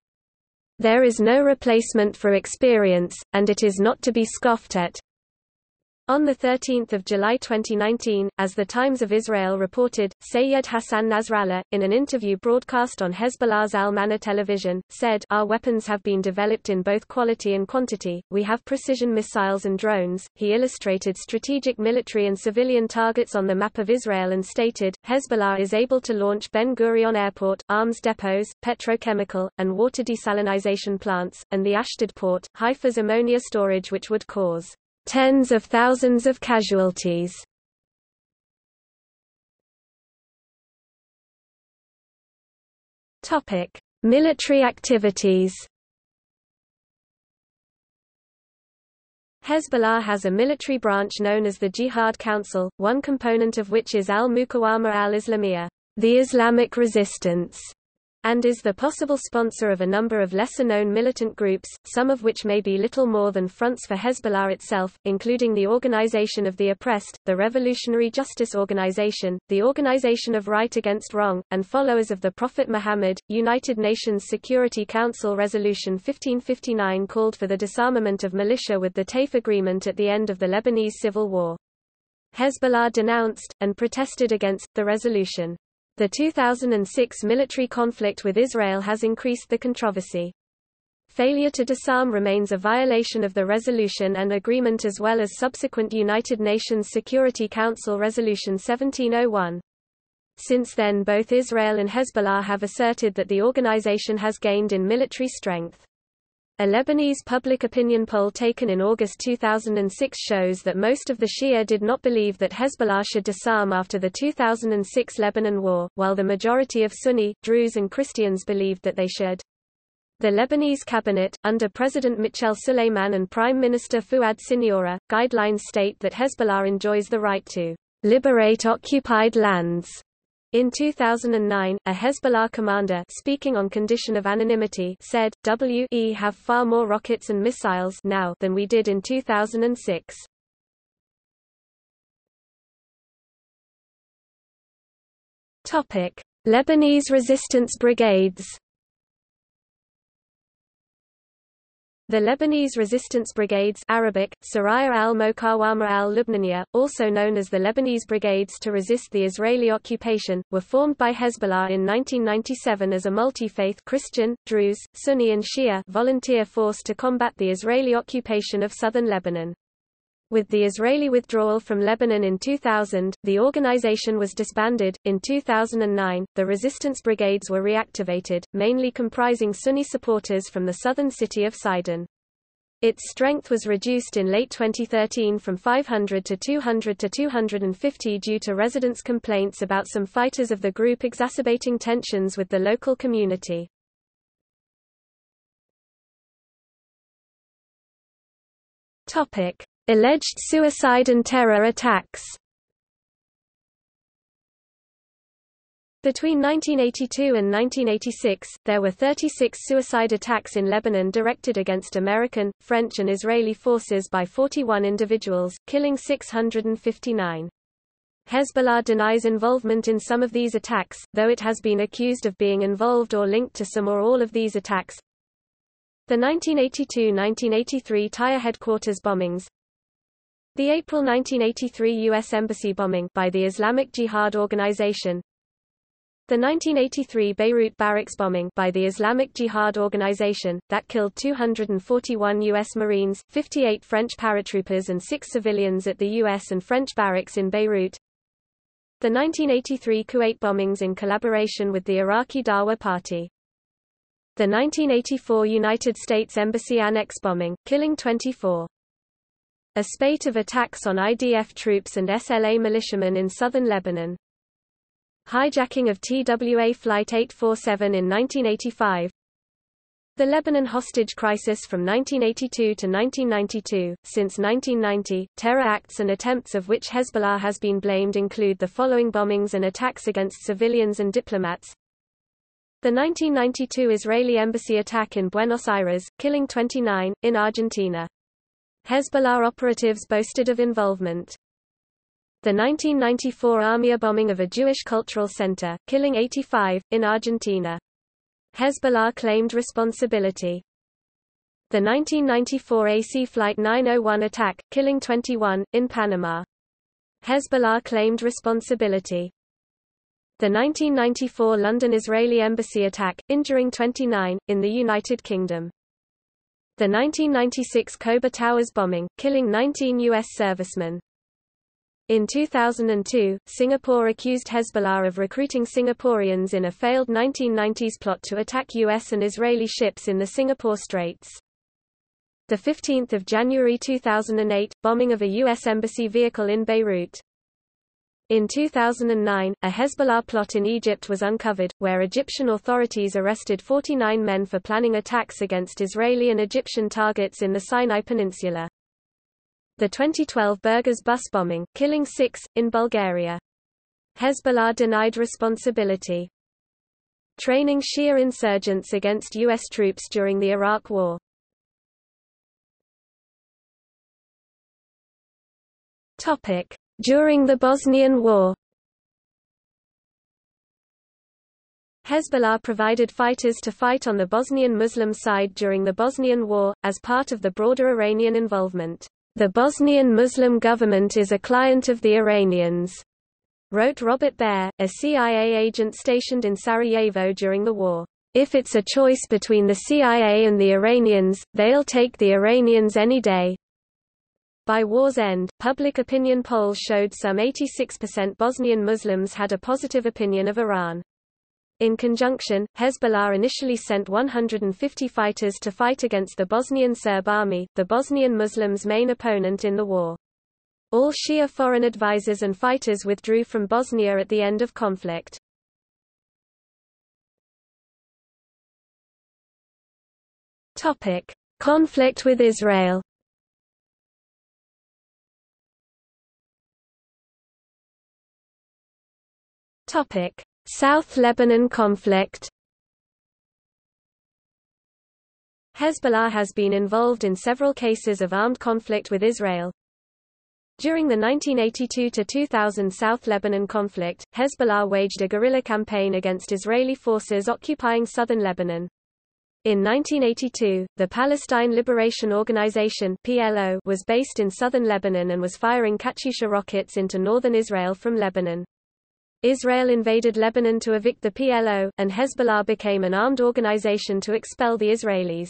There is no replacement for experience, and it is not to be scoffed at. On 13 July 2019, as the Times of Israel reported, Sayyed Hassan Nasrallah, in an interview broadcast on Hezbollah's Al-Manar television, said, Our weapons have been developed in both quality and quantity, we have precision missiles and drones. He illustrated strategic military and civilian targets on the map of Israel and stated, Hezbollah is able to launch Ben Gurion Airport, arms depots, petrochemical, and water desalinization plants, and the Ashdod port, Haifa's ammonia storage which would cause tens of thousands of casualties. Topic: Military activities. Hezbollah has a military branch known as the Jihad Council, one component of which is al-Muqawama al-Islamiyah, the Islamic Resistance, and is the possible sponsor of a number of lesser-known militant groups, some of which may be little more than fronts for Hezbollah itself, including the Organization of the Oppressed, the Revolutionary Justice Organization, the Organization of Right Against Wrong, and followers of the Prophet Muhammad. United Nations Security Council Resolution 1559 called for the disarmament of militia with the TAIF agreement at the end of the Lebanese civil war. Hezbollah denounced, and protested against, the resolution. The 2006 military conflict with Israel has increased the controversy. Failure to disarm remains a violation of the resolution and agreement as well as subsequent United Nations Security Council Resolution 1701. Since then both Israel and Hezbollah have asserted that the organization has gained in military strength. A Lebanese public opinion poll taken in August 2006 shows that most of the Shia did not believe that Hezbollah should disarm after the 2006 Lebanon War, while the majority of Sunni, Druze and Christians believed that they should. The Lebanese cabinet, under President Michel Suleiman and Prime Minister Fouad Siniora, guidelines state that Hezbollah enjoys the right to liberate occupied lands In 2009, a Hezbollah commander speaking on condition of anonymity said, "We have far more rockets and missiles now than we did in 2006." Topic: Lebanese resistance brigades. The Lebanese resistance brigades Arabic, Saraya al-Mokawama al-Lubnaniya, also known as the Lebanese Brigades to resist the Israeli occupation, were formed by Hezbollah in 1997 as a multi-faith Christian, Druze, Sunni and Shia volunteer force to combat the Israeli occupation of southern Lebanon. With the Israeli withdrawal from Lebanon in 2000, the organization was disbanded. In 2009, the resistance brigades were reactivated, mainly comprising Sunni supporters from the southern city of Sidon. Its strength was reduced in late 2013 from 500 to 200 to 250 due to residents' complaints about some fighters of the group exacerbating tensions with the local community. Topic: Alleged suicide and terror attacks Between 1982 and 1986, there were 36 suicide attacks in Lebanon directed against American, French and Israeli forces by 41 individuals, killing 659. Hezbollah denies involvement in some of these attacks, though it has been accused of being involved or linked to some or all of these attacks. The 1982–1983 Tyre headquarters bombings, the April 1983 U.S. Embassy bombing by the Islamic Jihad Organization The 1983 Beirut barracks bombing by the Islamic Jihad Organization, that killed 241 U.S. Marines, 58 French paratroopers and six civilians at the U.S. and French barracks in Beirut The 1983 Kuwait bombings in collaboration with the Iraqi Dawa Party the 1984 United States Embassy Annex bombing, killing 24 a spate of attacks on IDF troops and SLA militiamen in southern Lebanon. Hijacking of TWA Flight 847 in 1985. The Lebanon hostage crisis from 1982 to 1992. Since 1990, terror acts and attempts of which Hezbollah has been blamed include the following bombings and attacks against civilians and diplomats. The 1992 Israeli embassy attack in Buenos Aires, killing 29, in Argentina. Hezbollah operatives boasted of involvement. The 1994 AMIA bombing of a Jewish cultural center, killing 85, in Argentina. Hezbollah claimed responsibility. The 1994 AC Flight 901 attack, killing 21, in Panama. Hezbollah claimed responsibility. The 1994 London Israeli Embassy attack, injuring 29, in the United Kingdom. The 1996 Khobar Towers bombing, killing 19 U.S. servicemen. In 2002, Singapore accused Hezbollah of recruiting Singaporeans in a failed 1990s plot to attack U.S. and Israeli ships in the Singapore Straits. 15 January 2008, bombing of a U.S. embassy vehicle in Beirut. In 2009, a Hezbollah plot in Egypt was uncovered, where Egyptian authorities arrested 49 men for planning attacks against Israeli and Egyptian targets in the Sinai Peninsula. The 2012 Burgas bus bombing, killing six, in Bulgaria. Hezbollah denied responsibility. Training Shia insurgents against U.S. troops during the Iraq War. Topic. During the Bosnian War Hezbollah provided fighters to fight on the Bosnian Muslim side during the Bosnian War, as part of the broader Iranian involvement. The Bosnian Muslim government is a client of the Iranians, wrote Robert Baer, a CIA agent stationed in Sarajevo during the war. If it's a choice between the CIA and the Iranians, they'll take the Iranians any day. By war's end, public opinion polls showed some 86% Bosnian Muslims had a positive opinion of Iran. In conjunction, Hezbollah initially sent 150 fighters to fight against the Bosnian Serb army, the Bosnian Muslims' main opponent in the war. All Shia foreign advisors and fighters withdrew from Bosnia at the end of conflict. Topic: Conflict with Israel. Topic: South Lebanon conflict. Hezbollah has been involved in several cases of armed conflict with Israel. During the 1982–2000 South Lebanon conflict, Hezbollah waged a guerrilla campaign against Israeli forces occupying southern Lebanon. In 1982, the Palestine Liberation Organization (PLO) was based in southern Lebanon and was firing Katyusha rockets into northern Israel from Lebanon. Israel invaded Lebanon to evict the PLO, and Hezbollah became an armed organization to expel the Israelis.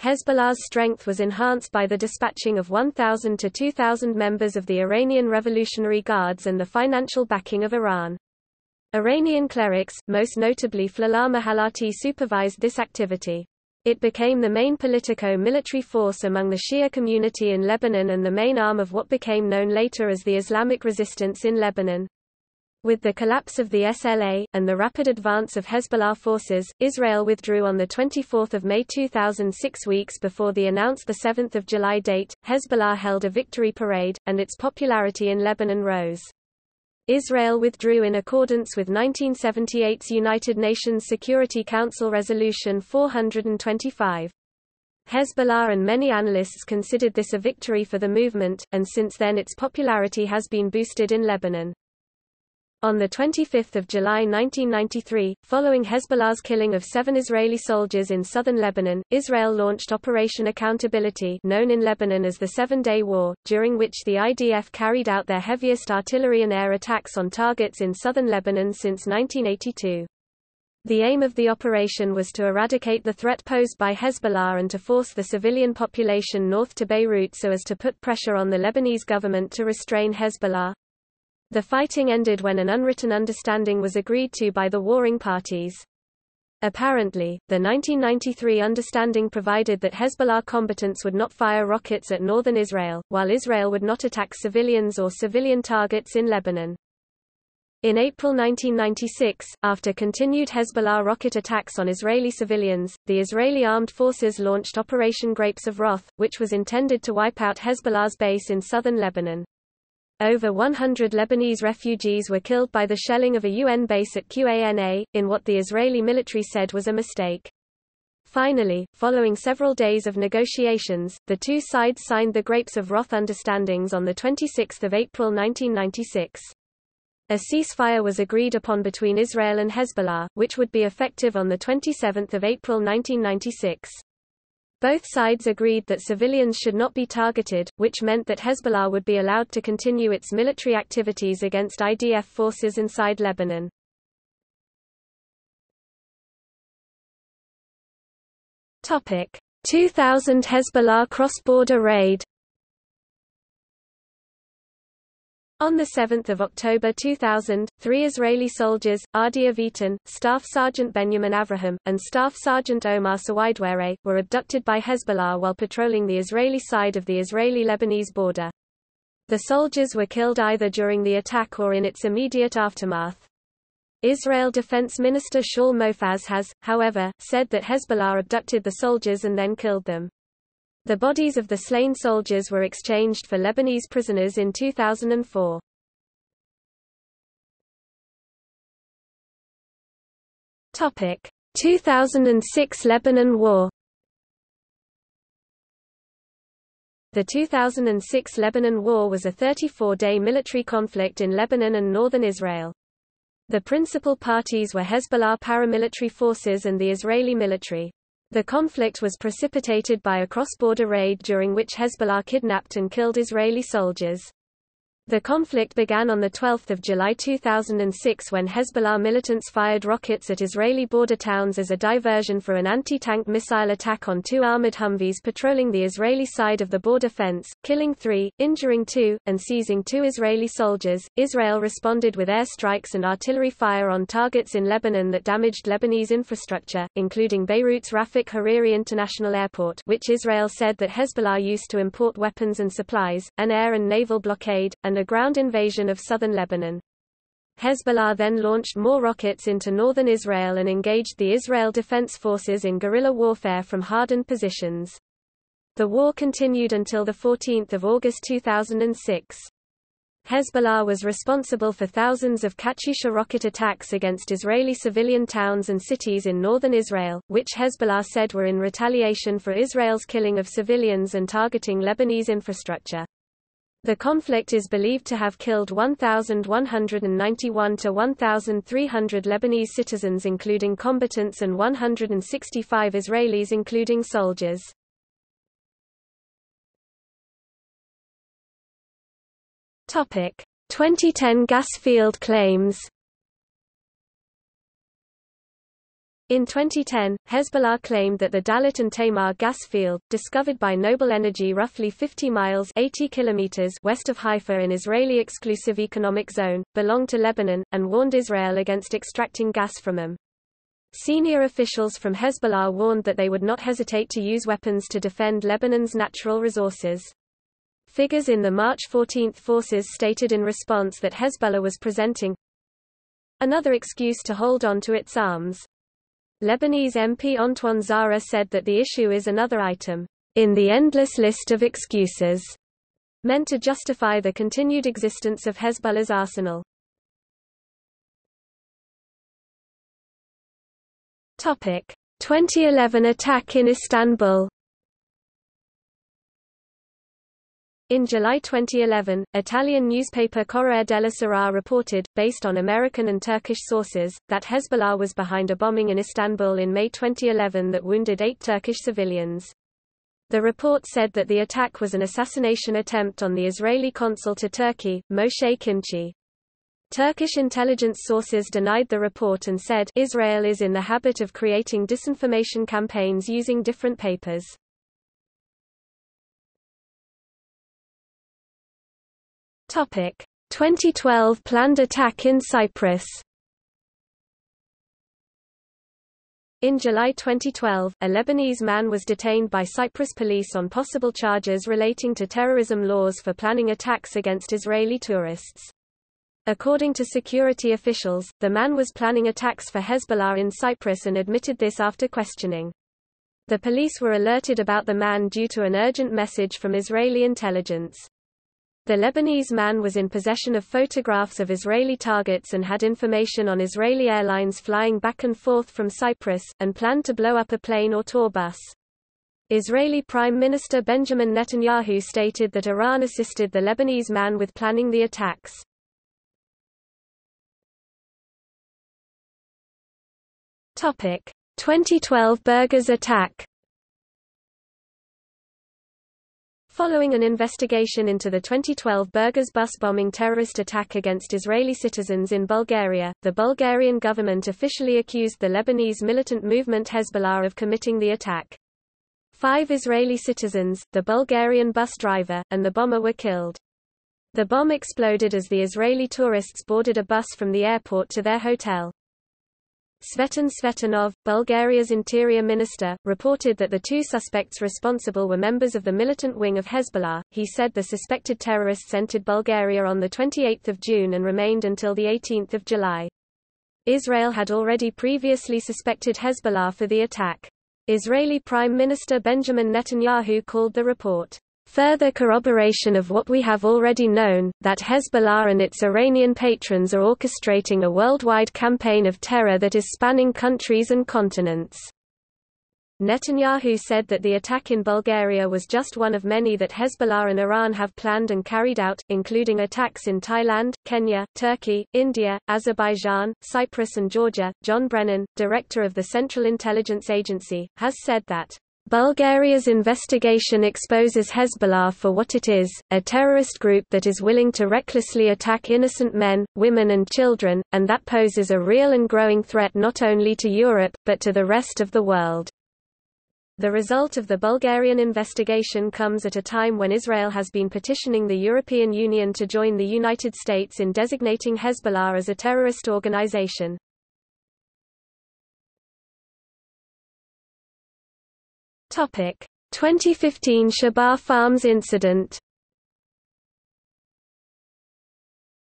Hezbollah's strength was enhanced by the dispatching of 1,000 to 2,000 members of the Iranian Revolutionary Guards and the financial backing of Iran. Iranian clerics, most notably Fazlollah Mahallati supervised this activity. It became the main politico-military force among the Shia community in Lebanon and the main arm of what became known later as the Islamic resistance in Lebanon. With the collapse of the SLA, and the rapid advance of Hezbollah forces, Israel withdrew on 24 May 2006 weeks before the announced 7 July date. Hezbollah held a victory parade, and its popularity in Lebanon rose. Israel withdrew in accordance with 1978's United Nations Security Council Resolution 425. Hezbollah and many analysts considered this a victory for the movement, and since then its popularity has been boosted in Lebanon. On 25 July 1993, following Hezbollah's killing of seven Israeli soldiers in southern Lebanon, Israel launched Operation Accountability known in Lebanon as the Seven-Day War, during which the IDF carried out their heaviest artillery and air attacks on targets in southern Lebanon since 1982. The aim of the operation was to eradicate the threat posed by Hezbollah and to force the civilian population north to Beirut so as to put pressure on the Lebanese government to restrain Hezbollah. The fighting ended when an unwritten understanding was agreed to by the warring parties. Apparently, the 1993 understanding provided that Hezbollah combatants would not fire rockets at northern Israel, while Israel would not attack civilians or civilian targets in Lebanon. In April 1996, after continued Hezbollah rocket attacks on Israeli civilians, the Israeli armed forces launched Operation Grapes of Wrath, which was intended to wipe out Hezbollah's base in southern Lebanon. Over 100 Lebanese refugees were killed by the shelling of a UN base at Qana, in what the Israeli military said was a mistake. Finally, following several days of negotiations, the two sides signed the Grapes of Wrath understandings on 26 April 1996. A ceasefire was agreed upon between Israel and Hezbollah, which would be effective on 27 April 1996. Both sides agreed that civilians should not be targeted, which meant that Hezbollah would be allowed to continue its military activities against IDF forces inside Lebanon. Topic: 2000 Hezbollah cross-border raid On 7 October 2000, three Israeli soldiers, Adi Avitan, Staff Sergeant Benjamin Avraham, and Staff Sergeant Omar Sawaidwere, were abducted by Hezbollah while patrolling the Israeli side of the Israeli-Lebanese border. The soldiers were killed either during the attack or in its immediate aftermath. Israel Defense Minister Shaul Mofaz has, however, said that Hezbollah abducted the soldiers and then killed them. The bodies of the slain soldiers were exchanged for Lebanese prisoners in 2004. Topic: 2006 Lebanon War. The 2006 Lebanon War was a 34-day military conflict in Lebanon and northern Israel. The principal parties were Hezbollah paramilitary forces and the Israeli military. The conflict was precipitated by a cross-border raid during which Hezbollah kidnapped and killed Israeli soldiers. The conflict began on 12 July 2006 when Hezbollah militants fired rockets at Israeli border towns as a diversion for an anti-tank missile attack on two armored Humvees patrolling the Israeli side of the border fence, killing three, injuring two, and seizing two Israeli soldiers. Israel responded with airstrikes and artillery fire on targets in Lebanon that damaged Lebanese infrastructure, including Beirut's Rafik Hariri International Airport which Israel said that Hezbollah used to import weapons and supplies, an air and naval blockade, and and a ground invasion of southern Lebanon. Hezbollah then launched more rockets into northern Israel and engaged the Israel Defense Forces in guerrilla warfare from hardened positions. The war continued until 14 August 2006. Hezbollah was responsible for thousands of Katyusha rocket attacks against Israeli civilian towns and cities in northern Israel, which Hezbollah said were in retaliation for Israel's killing of civilians and targeting Lebanese infrastructure. The conflict is believed to have killed 1,191 to 1,300 Lebanese citizens including combatants and 165 Israelis including soldiers. Topic: 2010 gas field claims. In 2010, Hezbollah claimed that the Dalit and Tamar gas field, discovered by Noble Energy roughly 50 miles 80 kilometers west of Haifa in Israeli Exclusive Economic Zone, belonged to Lebanon, and warned Israel against extracting gas from them. Senior officials from Hezbollah warned that they would not hesitate to use weapons to defend Lebanon's natural resources. Figures in the March 14 forces stated in response that Hezbollah was presenting another excuse to hold on to its arms. Lebanese MP Antoine Zahra said that the issue is another item in the endless list of excuses meant to justify the continued existence of Hezbollah's arsenal. Topic: 2011 attack in Istanbul In July 2011, Italian newspaper Corriere della Sera reported, based on American and Turkish sources, that Hezbollah was behind a bombing in Istanbul in May 2011 that wounded eight Turkish civilians. The report said that the attack was an assassination attempt on the Israeli consul to Turkey, Moshe Kimchi. Turkish intelligence sources denied the report and said Israel is in the habit of creating disinformation campaigns using different papers. Topic: 2012 planned attack in Cyprus. In July 2012, a Lebanese man was detained by Cyprus police on possible charges relating to terrorism laws for planning attacks against Israeli tourists. According to security officials, the man was planning attacks for Hezbollah in Cyprus and admitted this after questioning. The police were alerted about the man due to an urgent message from Israeli intelligence. The Lebanese man was in possession of photographs of Israeli targets and had information on Israeli airlines flying back and forth from Cyprus, and planned to blow up a plane or tour bus. Israeli Prime Minister Benjamin Netanyahu stated that Iran assisted the Lebanese man with planning the attacks. Topic: 2012 Burgas attack Following an investigation into the 2012 Burgas bus bombing terrorist attack against Israeli citizens in Bulgaria, the Bulgarian government officially accused the Lebanese militant movement Hezbollah of committing the attack. Five Israeli citizens, the Bulgarian bus driver, and the bomber were killed. The bomb exploded as the Israeli tourists boarded a bus from the airport to their hotel. Tsvetan Tsvetanov, Bulgaria's interior minister, reported that the two suspects responsible were members of the militant wing of Hezbollah. He said the suspected terrorists entered Bulgaria on 28 June and remained until 18 July. Israel had already previously suspected Hezbollah for the attack. Israeli Prime Minister Benjamin Netanyahu called the report Further corroboration of what we have already known, that Hezbollah and its Iranian patrons are orchestrating a worldwide campaign of terror that is spanning countries and continents. Netanyahu said that the attack in Bulgaria was just one of many that Hezbollah and Iran have planned and carried out, including attacks in Thailand, Kenya, Turkey, India, Azerbaijan, Cyprus and Georgia. John Brennan, director of the Central Intelligence Agency, has said that Bulgaria's investigation exposes Hezbollah for what it is, a terrorist group that is willing to recklessly attack innocent men, women and children, and that poses a real and growing threat not only to Europe, but to the rest of the world. The result of the Bulgarian investigation comes at a time when Israel has been petitioning the European Union to join the United States in designating Hezbollah as a terrorist organization. 2015 Shebaa Farms incident.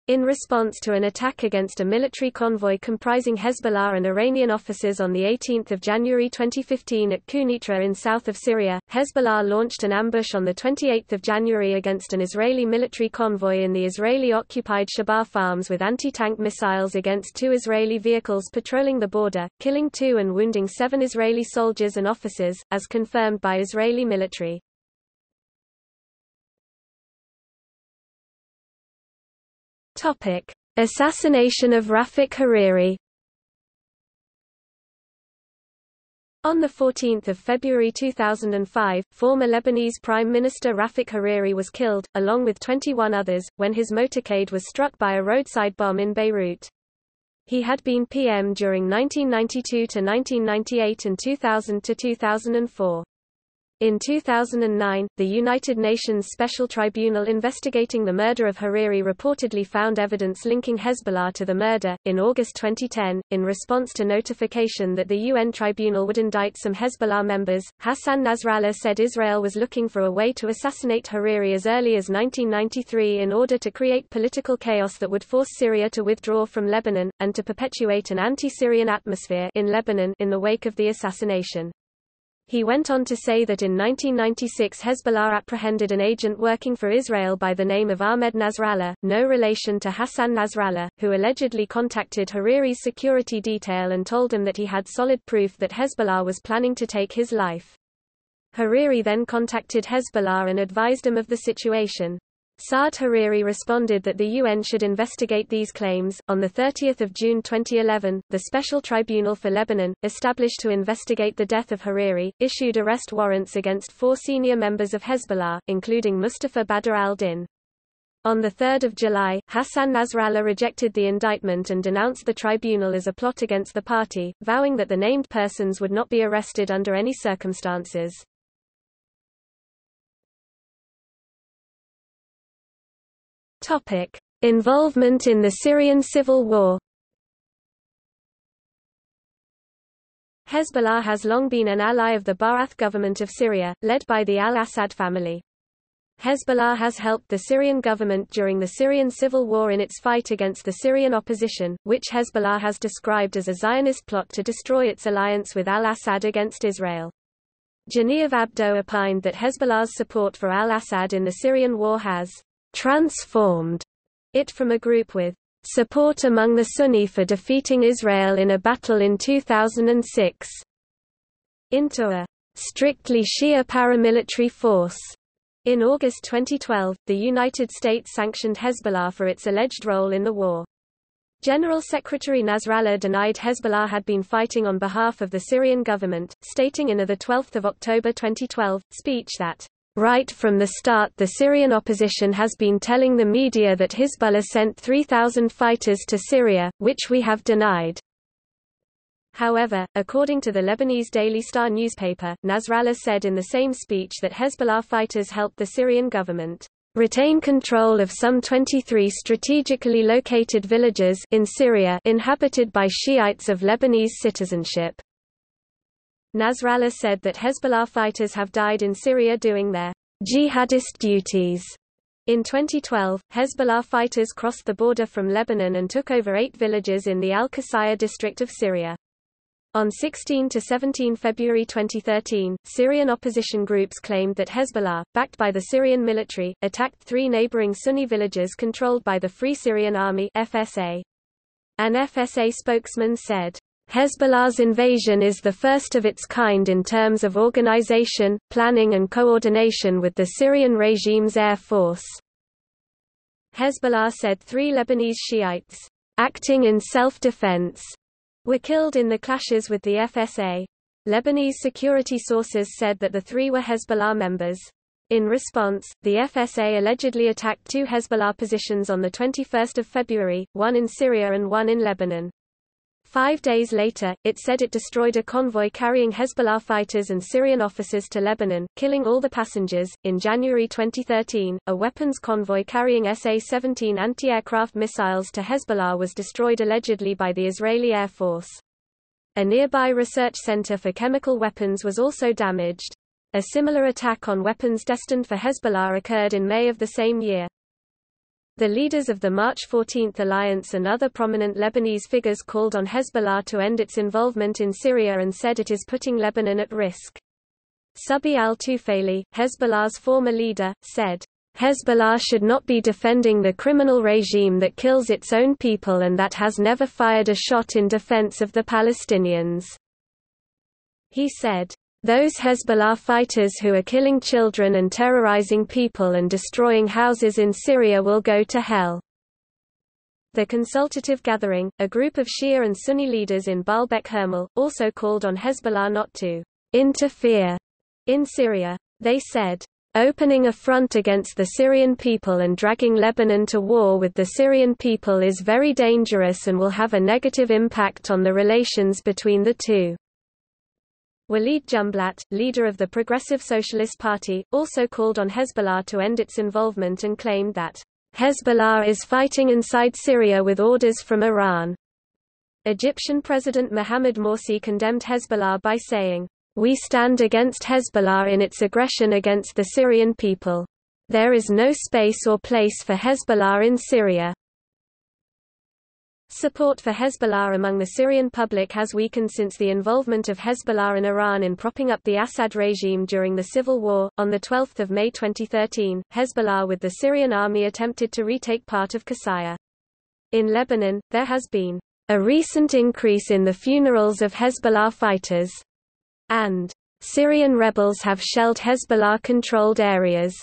In response to an attack against a military convoy comprising Hezbollah and Iranian officers on 18 January 2015 at Quneitra in south of Syria, Hezbollah launched an ambush on 28 January against an Israeli military convoy in the Israeli-occupied Shebaa farms with anti-tank missiles against two Israeli vehicles patrolling the border, killing two and wounding seven Israeli soldiers and officers, as confirmed by Israeli military. Topic: Assassination of Rafik Hariri. On 14 February 2005, former Lebanese Prime Minister Rafik Hariri was killed, along with 21 others, when his motorcade was struck by a roadside bomb in Beirut. He had been PM during 1992 to 1998 and 2000 to 2004. In 2009, the United Nations Special Tribunal investigating the murder of Hariri reportedly found evidence linking Hezbollah to the murder. In August 2010, in response to notification that the UN tribunal would indict some Hezbollah members, Hassan Nasrallah said Israel was looking for a way to assassinate Hariri as early as 1993 in order to create political chaos that would force Syria to withdraw from Lebanon, and to perpetuate an anti-Syrian atmosphere in Lebanon in the wake of the assassination. He went on to say that in 1996 Hezbollah apprehended an agent working for Israel by the name of Ahmed Nasrallah, no relation to Hassan Nasrallah, who allegedly contacted Hariri's security detail and told him that he had solid proof that Hezbollah was planning to take his life. Hariri then contacted Hezbollah and advised him of the situation. Saad Hariri responded that the UN should investigate these claims. On 30 June 2011, the Special Tribunal for Lebanon, established to investigate the death of Hariri, issued arrest warrants against four senior members of Hezbollah, including Mustafa Badr al-Din. On 3 July, Hassan Nasrallah rejected the indictment and denounced the tribunal as a plot against the party, vowing that the named persons would not be arrested under any circumstances. Topic: Involvement in the Syrian civil war. Hezbollah has long been an ally of the Ba'ath government of Syria, led by the al-Assad family. Hezbollah has helped the Syrian government during the Syrian civil war in its fight against the Syrian opposition, which Hezbollah has described as a Zionist plot to destroy its alliance with al-Assad against Israel. Genevieve Abdo opined that Hezbollah's support for al-Assad in the Syrian war has transformed it from a group with support among the Sunni for defeating Israel in a battle in 2006 into a strictly Shia paramilitary force. In August 2012, the United States sanctioned Hezbollah for its alleged role in the war. General Secretary Nasrallah denied Hezbollah had been fighting on behalf of the Syrian government, stating in a 12 October 2012, speech that Right from the start the Syrian opposition has been telling the media that Hezbollah sent 3,000 fighters to Syria, which we have denied. However, according to the Lebanese Daily Star newspaper, Nasrallah said in the same speech that Hezbollah fighters helped the Syrian government retain control of some 23 strategically located villages in Syria inhabited by Shiites of Lebanese citizenship. Nasrallah said that Hezbollah fighters have died in Syria doing their jihadist duties. In 2012, Hezbollah fighters crossed the border from Lebanon and took over eight villages in the Al-Qusayr district of Syria. On 16 to 17 February 2013, Syrian opposition groups claimed that Hezbollah, backed by the Syrian military, attacked three neighboring Sunni villages controlled by the Free Syrian Army (FSA). An FSA spokesman said, Hezbollah's invasion is the first of its kind in terms of organization, planning and coordination with the Syrian regime's air force. Hezbollah said three Lebanese Shiites, acting in self-defense, were killed in the clashes with the FSA. Lebanese security sources said that the three were Hezbollah members. In response, the FSA allegedly attacked two Hezbollah positions on 21 February, one in Syria and one in Lebanon. Five days later, it said it destroyed a convoy carrying Hezbollah fighters and Syrian officers to Lebanon, killing all the passengers. In January 2013, a weapons convoy carrying SA 17 anti aircraft missiles to Hezbollah was destroyed allegedly by the Israeli Air Force. A nearby research center for chemical weapons was also damaged. A similar attack on weapons destined for Hezbollah occurred in May of the same year. The leaders of the March 14 alliance and other prominent Lebanese figures called on Hezbollah to end its involvement in Syria and said it is putting Lebanon at risk. Subhi al-Tufaili, Hezbollah's former leader, said, Hezbollah should not be defending the criminal regime that kills its own people and that has never fired a shot in defense of the Palestinians. He said, those Hezbollah fighters who are killing children and terrorizing people and destroying houses in Syria will go to hell. The Consultative Gathering, a group of Shia and Sunni leaders in Baalbek Hermel, also called on Hezbollah not to interfere in Syria. They said, Opening a front against the Syrian people and dragging Lebanon to war with the Syrian people is very dangerous and will have a negative impact on the relations between the two. Walid Jumblat, leader of the Progressive Socialist Party, also called on Hezbollah to end its involvement and claimed that Hezbollah is fighting inside Syria with orders from Iran. Egyptian President Mohamed Morsi condemned Hezbollah by saying, We stand against Hezbollah in its aggression against the Syrian people. There is no space or place for Hezbollah in Syria. Support for Hezbollah among the Syrian public has weakened since the involvement of Hezbollah and Iran in propping up the Assad regime during the civil war. On the 12th of May 2013, Hezbollah with the Syrian army attempted to retake part of Qusayr. In Lebanon, there has been a recent increase in the funerals of Hezbollah fighters, and Syrian rebels have shelled Hezbollah-controlled areas.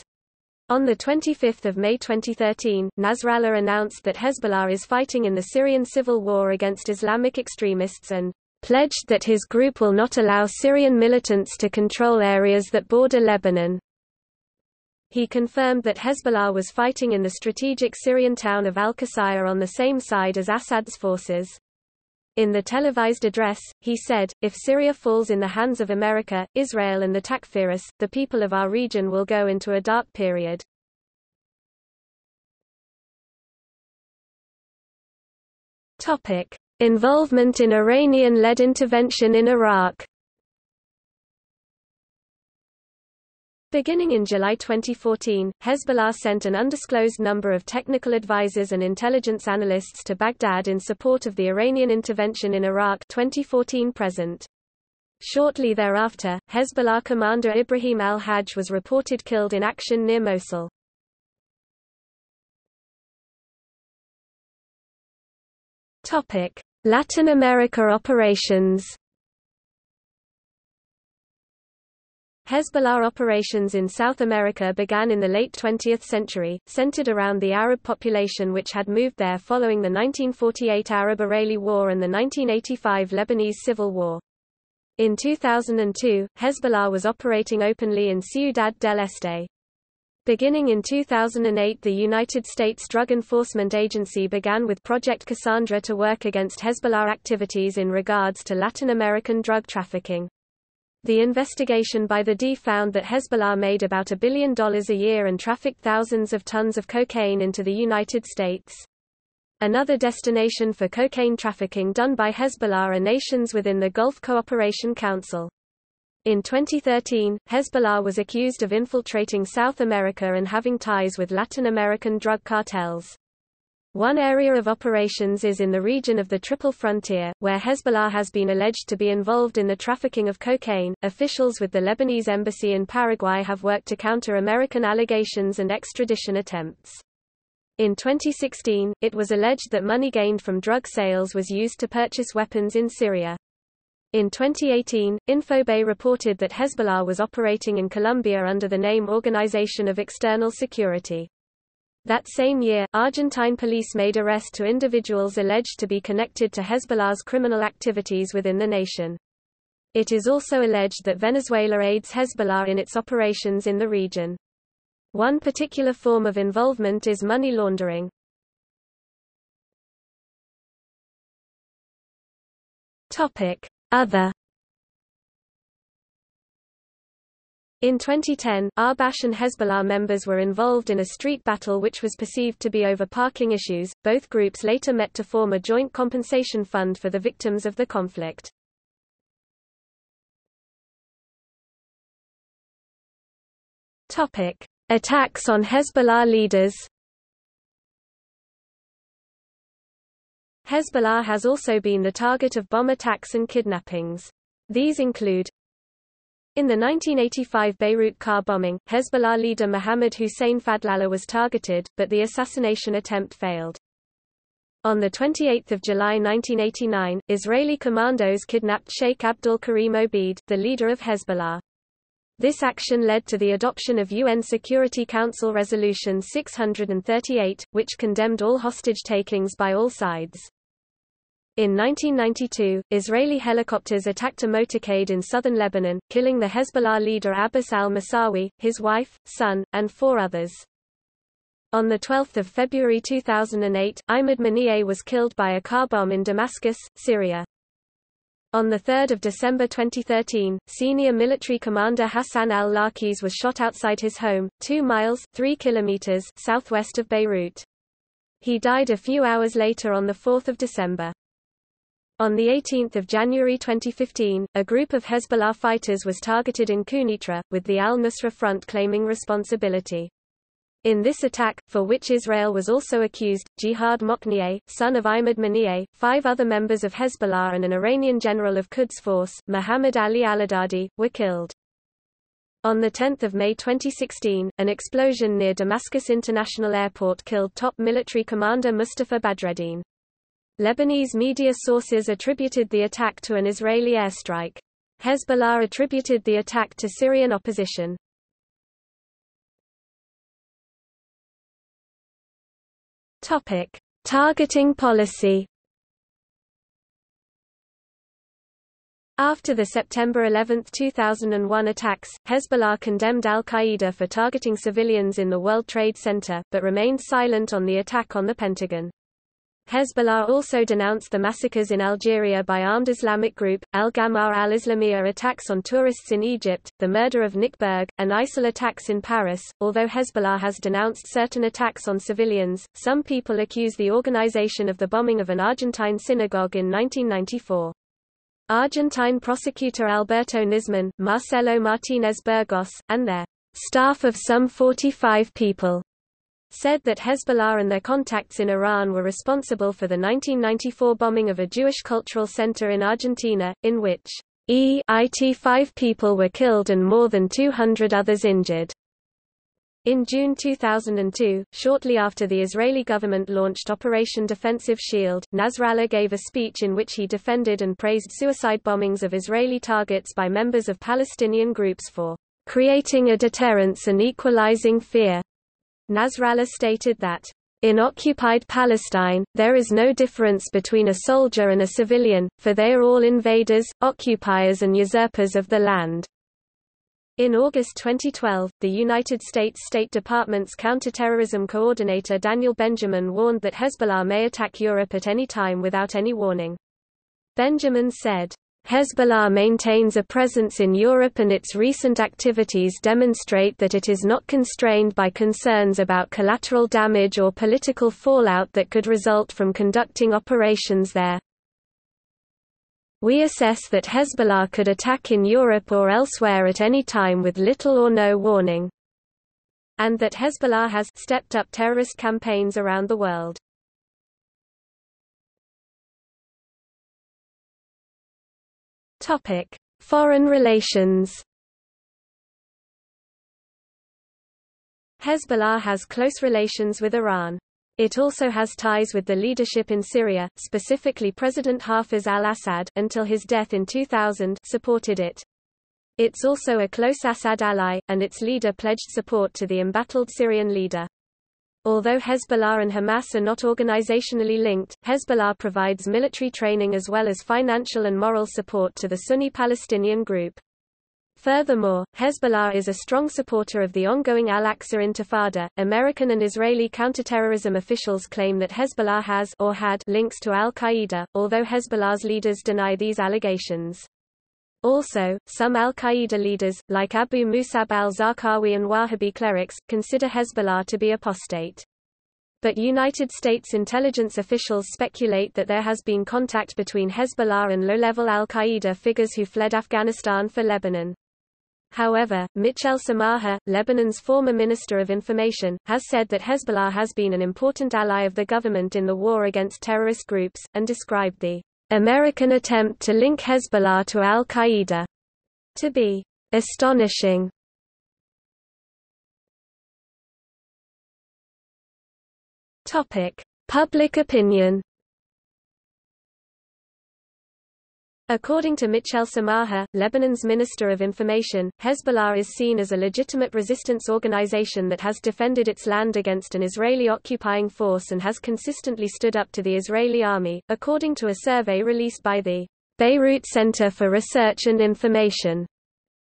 On 25 May 2013, Nasrallah announced that Hezbollah is fighting in the Syrian civil war against Islamic extremists and pledged that his group will not allow Syrian militants to control areas that border Lebanon. He confirmed that Hezbollah was fighting in the strategic Syrian town of al-Qusayr on the same side as Assad's forces. In the televised address, he said, if Syria falls in the hands of America, Israel and the Takfiris, the people of our region will go into a dark period. Involvement in Iranian-led intervention in Iraq Beginning in July 2014, Hezbollah sent an undisclosed number of technical advisors and intelligence analysts to Baghdad in support of the Iranian intervention in Iraq 2014 present. Shortly thereafter, Hezbollah commander Ibrahim al-Hajj was reported killed in action near Mosul. Latin America operations Hezbollah operations in South America began in the late 20th century, centered around the Arab population which had moved there following the 1948 Arab-Israeli War and the 1985 Lebanese Civil War. In 2002, Hezbollah was operating openly in Ciudad del Este. Beginning in 2008 the United States Drug Enforcement Agency began with Project Cassandra to work against Hezbollah activities in regards to Latin American drug trafficking. The investigation by the D found that Hezbollah made about a billion dollars a year and trafficked thousands of tons of cocaine into the United States. Another destination for cocaine trafficking done by Hezbollah are nations within the Gulf Cooperation Council. In 2013, Hezbollah was accused of infiltrating South America and having ties with Latin American drug cartels. One area of operations is in the region of the Triple Frontier, where Hezbollah has been alleged to be involved in the trafficking of cocaine. Officials with the Lebanese embassy in Paraguay have worked to counter American allegations and extradition attempts. In 2016, it was alleged that money gained from drug sales was used to purchase weapons in Syria. In 2018, Infobae reported that Hezbollah was operating in Colombia under the name Organization of External Security. That same year, Argentine police made arrest to individuals alleged to be connected to Hezbollah's criminal activities within the nation. It is also alleged that Venezuela aids Hezbollah in its operations in the region. One particular form of involvement is money laundering. Other In 2010, Ahbash and Hezbollah members were involved in a street battle which was perceived to be over parking issues. Both groups later met to form a joint compensation fund for the victims of the conflict. Topic: Attacks on Hezbollah leaders. Hezbollah has also been the target of bomb attacks and kidnappings. These include in the 1985 Beirut car bombing, Hezbollah leader Mohammed Hussein Fadlallah was targeted, but the assassination attempt failed. On 28 July 1989, Israeli commandos kidnapped Sheikh Abdul Karim Obeid, the leader of Hezbollah. This action led to the adoption of UN Security Council Resolution 638, which condemned all hostage-takings by all sides. In 1992, Israeli helicopters attacked a motorcade in southern Lebanon, killing the Hezbollah leader Abbas al-Musawi, his wife, son, and four others. On 12 February 2008, Ahmed Mughniyeh was killed by a car bomb in Damascus, Syria. On 3 December 2013, senior military commander Hassan al-Laqis was shot outside his home, 2 miles 3 kilometers southwest of Beirut. He died a few hours later on 4 December. On 18 January 2015, a group of Hezbollah fighters was targeted in Quneitra, with the al-Nusra Front claiming responsibility. In this attack, for which Israel was also accused, Jihad Mughniyeh, son of Ahmed Mughniyeh, five other members of Hezbollah and an Iranian general of Quds Force, Muhammad Ali Allahdadi, were killed. On 10 May 2016, an explosion near Damascus International Airport killed top military commander Mustafa Badreddine. Lebanese media sources attributed the attack to an Israeli airstrike. Hezbollah attributed the attack to Syrian opposition. Topic: Targeting policy. After the September 11, 2001 attacks, Hezbollah condemned al-Qaeda for targeting civilians in the World Trade Center, but remained silent on the attack on the Pentagon. Hezbollah also denounced the massacres in Algeria by armed Islamic group, Al-Gama'a al-Islamiyya attacks on tourists in Egypt, the murder of Nick Berg, and ISIL attacks in Paris. Although Hezbollah has denounced certain attacks on civilians, some people accuse the organization of the bombing of an Argentine synagogue in 1994. Argentine prosecutor Alberto Nisman, Marcelo Martinez Burgos, and their staff of some 45 people said that Hezbollah and their contacts in Iran were responsible for the 1994 bombing of a Jewish cultural center in Argentina, in which EIT five people were killed and more than 200 others injured. In June 2002, shortly after the Israeli government launched Operation Defensive Shield, Nasrallah gave a speech in which he defended and praised suicide bombings of Israeli targets by members of Palestinian groups for creating a deterrence and equalizing fear. Nasrallah stated that, in occupied Palestine, there is no difference between a soldier and a civilian, for they are all invaders, occupiers and usurpers of the land. In August 2012, the United States State Department's counterterrorism coordinator Daniel Benjamin warned that Hezbollah may attack Europe at any time without any warning. Benjamin said, Hezbollah maintains a presence in Europe and its recent activities demonstrate that it is not constrained by concerns about collateral damage or political fallout that could result from conducting operations there. We assess that Hezbollah could attack in Europe or elsewhere at any time with little or no warning. And that Hezbollah has stepped up terrorist campaigns around the world. Topic: Foreign relations. Hezbollah has close relations with Iran. It also has ties with the leadership in Syria, specifically President Hafez al-Assad until his death in 2000 supported it. It's also a close Assad ally, and its leader pledged support to the embattled Syrian leader. Although Hezbollah and Hamas are not organizationally linked, Hezbollah provides military training as well as financial and moral support to the Sunni Palestinian group. Furthermore, Hezbollah is a strong supporter of the ongoing Al-Aqsa Intifada. American and Israeli counterterrorism officials claim that Hezbollah has or had links to Al-Qaeda, although Hezbollah's leaders deny these allegations. Also, some al-Qaeda leaders, like Abu Musab al-Zarqawi and Wahhabi clerics, consider Hezbollah to be apostate. But United States intelligence officials speculate that there has been contact between Hezbollah and low-level al-Qaeda figures who fled Afghanistan for Lebanon. However, Michel Samaha, Lebanon's former Minister of Information, has said that Hezbollah has been an important ally of the government in the war against terrorist groups, and described the American attempt to link Hezbollah to al-Qaeda to be astonishing. Topic: Public opinion. According to Michel Samaha, Lebanon's Minister of Information, Hezbollah is seen as a legitimate resistance organization that has defended its land against an Israeli occupying force and has consistently stood up to the Israeli army, according to a survey released by the Beirut Center for Research and Information.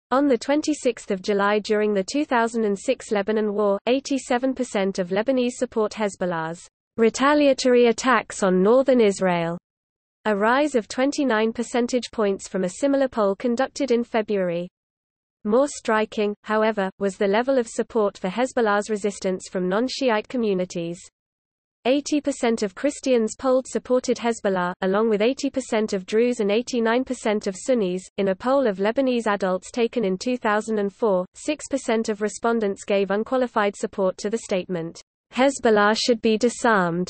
On 26 July during the 2006 Lebanon War, 87% of Lebanese support Hezbollah's retaliatory attacks on northern Israel a rise of 29 percentage points from a similar poll conducted in February. More striking, however, was the level of support for Hezbollah's resistance from non-Shiite communities. 80% of Christians polled supported Hezbollah, along with 80% of Druze and 89% of Sunnis. In a poll of Lebanese adults taken in 2004, 6% of respondents gave unqualified support to the statement, Hezbollah should be disarmed.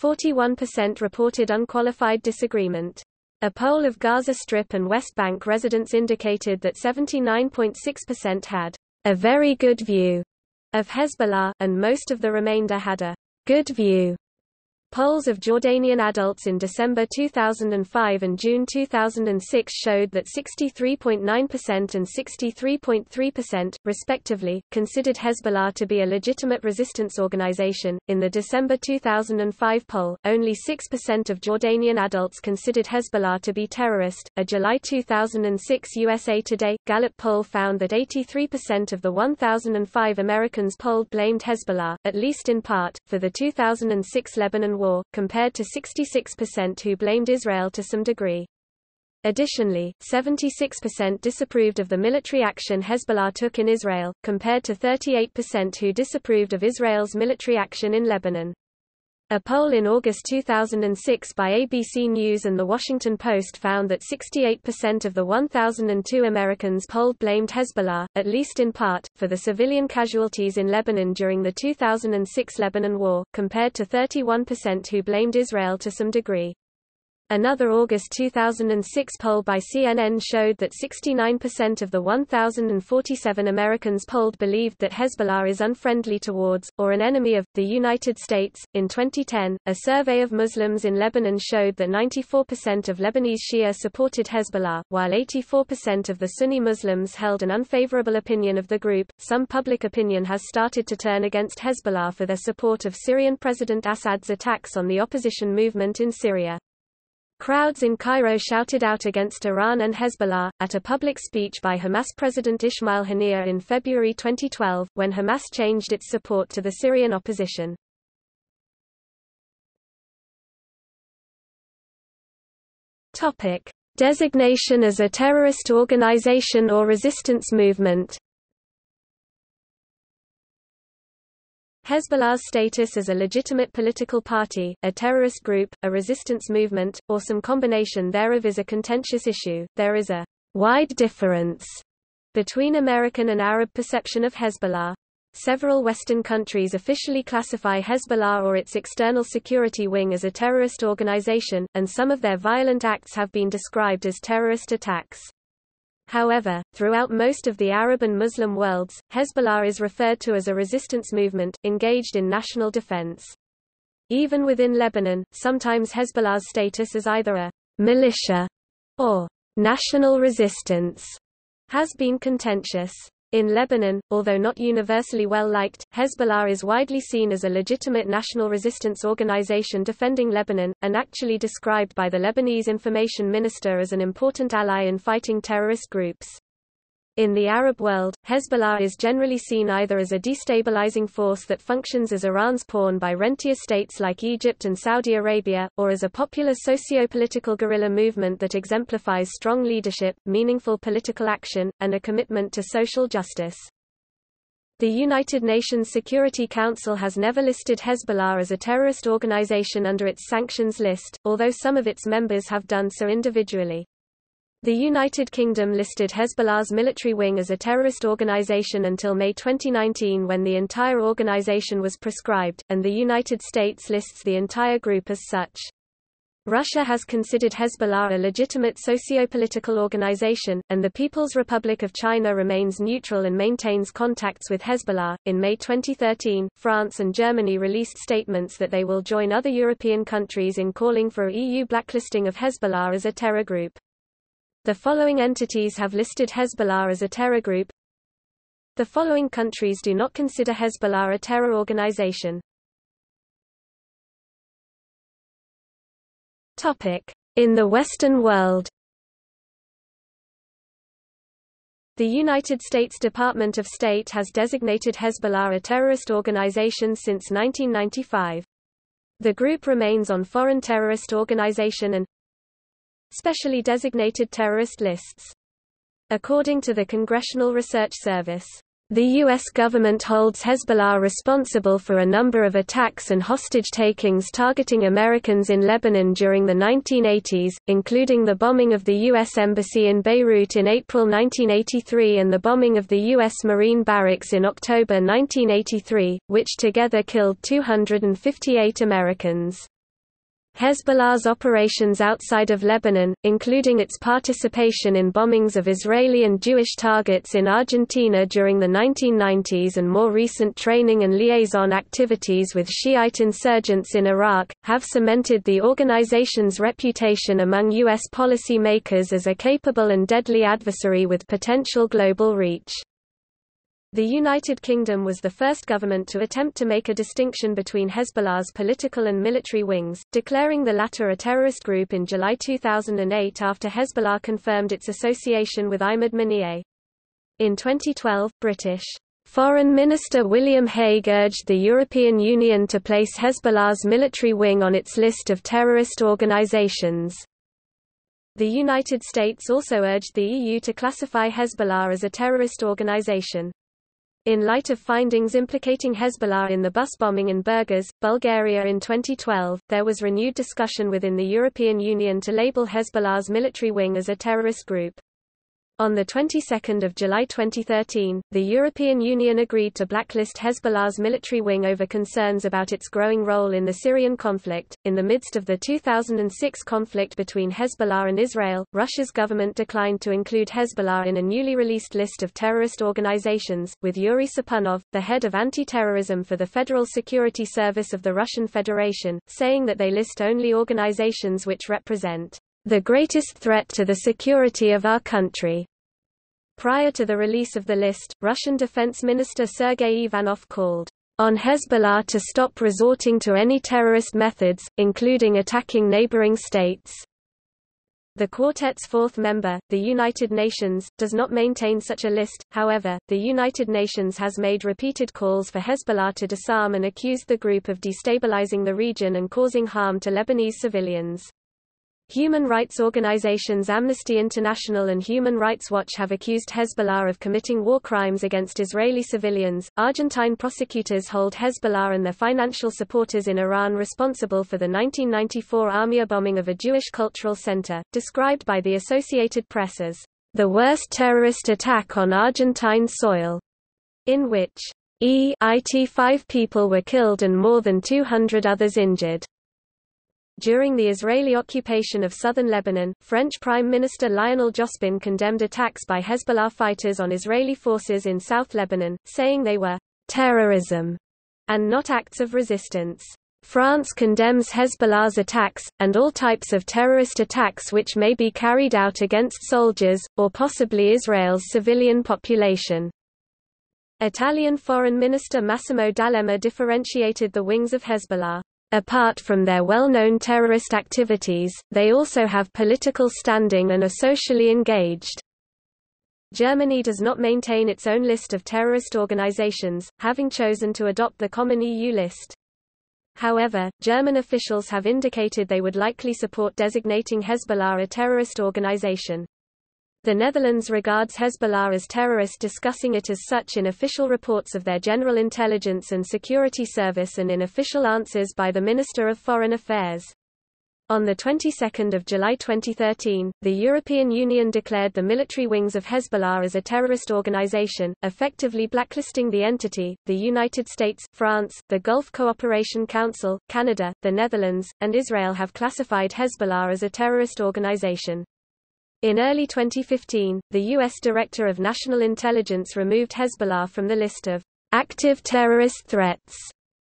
41% reported unqualified disagreement. A poll of Gaza Strip and West Bank residents indicated that 79.6% had a very good view of Hezbollah, and most of the remainder had a good view Polls of Jordanian adults in December 2005 and June 2006 showed that 63.9% and 63.3%, respectively, considered Hezbollah to be a legitimate resistance organization. In the December 2005 poll, only 6% of Jordanian adults considered Hezbollah to be terrorist. A July 2006 USA Today Gallup poll found that 83% of the 1,005 Americans polled blamed Hezbollah, at least in part, for the 2006 Lebanon war, compared to 66% who blamed Israel to some degree. Additionally, 76% disapproved of the military action Hezbollah took in Israel, compared to 38% who disapproved of Israel's military action in Lebanon. A poll in August 2006 by ABC News and The Washington Post found that 68% of the 1,002 Americans polled blamed Hezbollah, at least in part, for the civilian casualties in Lebanon during the 2006 Lebanon War, compared to 31% who blamed Israel to some degree. Another August 2006 poll by CNN showed that 69% of the 1,047 Americans polled believed that Hezbollah is unfriendly towards, or an enemy of, the United States. In 2010, a survey of Muslims in Lebanon showed that 94% of Lebanese Shia supported Hezbollah, while 84% of the Sunni Muslims held an unfavorable opinion of the group. Some public opinion has started to turn against Hezbollah for their support of Syrian President Assad's attacks on the opposition movement in Syria. Crowds in Cairo shouted out against Iran and Hezbollah, at a public speech by Hamas President Ismail Haniyeh in February 2012, when Hamas changed its support to the Syrian opposition. Topic. Designation as a terrorist organization or resistance movement Hezbollah's status as a legitimate political party, a terrorist group, a resistance movement, or some combination thereof is a contentious issue. There is a wide difference between American and Arab perception of Hezbollah. Several Western countries officially classify Hezbollah or its external security wing as a terrorist organization, and some of their violent acts have been described as terrorist attacks. However, throughout most of the Arab and Muslim worlds, Hezbollah is referred to as a resistance movement, engaged in national defense. Even within Lebanon, sometimes Hezbollah's status as either a militia or national resistance has been contentious. In Lebanon, although not universally well liked, Hezbollah is widely seen as a legitimate national resistance organization defending Lebanon, and actually described by the Lebanese information minister as an important ally in fighting terrorist groups. In the Arab world, Hezbollah is generally seen either as a destabilizing force that functions as Iran's pawn by rentier states like Egypt and Saudi Arabia, or as a popular socio-political guerrilla movement that exemplifies strong leadership, meaningful political action, and a commitment to social justice. The United Nations Security Council has never listed Hezbollah as a terrorist organization under its sanctions list, although some of its members have done so individually. The United Kingdom listed Hezbollah's military wing as a terrorist organization until May 2019 when the entire organization was proscribed, and the United States lists the entire group as such. Russia has considered Hezbollah a legitimate socio-political organization, and the People's Republic of China remains neutral and maintains contacts with Hezbollah. In May 2013, France and Germany released statements that they will join other European countries in calling for EU blacklisting of Hezbollah as a terror group. The following entities have listed Hezbollah as a terror group. The following countries do not consider Hezbollah a terror organization. Topic: In the Western world. The United States Department of State has designated Hezbollah a terrorist organization since 1995. The group remains on foreign terrorist organization and specially designated terrorist lists. According to the Congressional Research Service, the U.S. government holds Hezbollah responsible for a number of attacks and hostage-takings targeting Americans in Lebanon during the 1980s, including the bombing of the U.S. Embassy in Beirut in April 1983 and the bombing of the U.S. Marine Barracks in October 1983, which together killed 258 Americans. Hezbollah's operations outside of Lebanon, including its participation in bombings of Israeli and Jewish targets in Argentina during the 1990s and more recent training and liaison activities with Shiite insurgents in Iraq, have cemented the organization's reputation among U.S. policy makers as a capable and deadly adversary with potential global reach. The United Kingdom was the first government to attempt to make a distinction between Hezbollah's political and military wings, declaring the latter a terrorist group in July 2008 after Hezbollah confirmed its association with Ahmad Mughniyeh. In 2012, British Foreign Minister William Hague urged the European Union to place Hezbollah's military wing on its list of terrorist organizations. The United States also urged the EU to classify Hezbollah as a terrorist organization. In light of findings implicating Hezbollah in the bus bombing in Burgas, Bulgaria in 2012, there was renewed discussion within the European Union to label Hezbollah's military wing as a terrorist group. On the 22nd of July 2013, the European Union agreed to blacklist Hezbollah's military wing over concerns about its growing role in the Syrian conflict. In the midst of the 2006 conflict between Hezbollah and Israel, Russia's government declined to include Hezbollah in a newly released list of terrorist organizations, with Yuri Sapunov, the head of anti-terrorism for the Federal Security Service of the Russian Federation, saying that they list only organizations which represent the greatest threat to the security of our country. Prior to the release of the list, Russian Defense Minister Sergei Ivanov called on Hezbollah to stop resorting to any terrorist methods, including attacking neighboring states. The quartet's fourth member, the United Nations, does not maintain such a list, however, the United Nations has made repeated calls for Hezbollah to disarm and accused the group of destabilizing the region and causing harm to Lebanese civilians. Human rights organizations Amnesty International and Human Rights Watch have accused Hezbollah of committing war crimes against Israeli civilians. Argentine prosecutors hold Hezbollah and their financial supporters in Iran responsible for the 1994 AMIA bombing of a Jewish cultural center, described by the Associated Press as the worst terrorist attack on Argentine soil, in which EIT five people were killed and more than 200 others injured. During the Israeli occupation of southern Lebanon, French Prime Minister Lionel Jospin condemned attacks by Hezbollah fighters on Israeli forces in South Lebanon, saying they were terrorism and not acts of resistance. France condemns Hezbollah's attacks, and all types of terrorist attacks which may be carried out against soldiers, or possibly Israel's civilian population. Italian Foreign Minister Massimo D'Alema differentiated the wings of Hezbollah. Apart from their well-known terrorist activities, they also have political standing and are socially engaged. Germany does not maintain its own list of terrorist organizations, having chosen to adopt the common EU list. However, German officials have indicated they would likely support designating Hezbollah a terrorist organization. The Netherlands regards Hezbollah as terrorist discussing it as such in official reports of their General Intelligence and Security Service and in official answers by the Minister of Foreign Affairs. On the 22nd of July 2013, the European Union declared the military wings of Hezbollah as a terrorist organization, effectively blacklisting the entity. The United States, France, the Gulf Cooperation Council, Canada, the Netherlands, and Israel have classified Hezbollah as a terrorist organization. In early 2015, the U.S. Director of National Intelligence removed Hezbollah from the list of active terrorist threats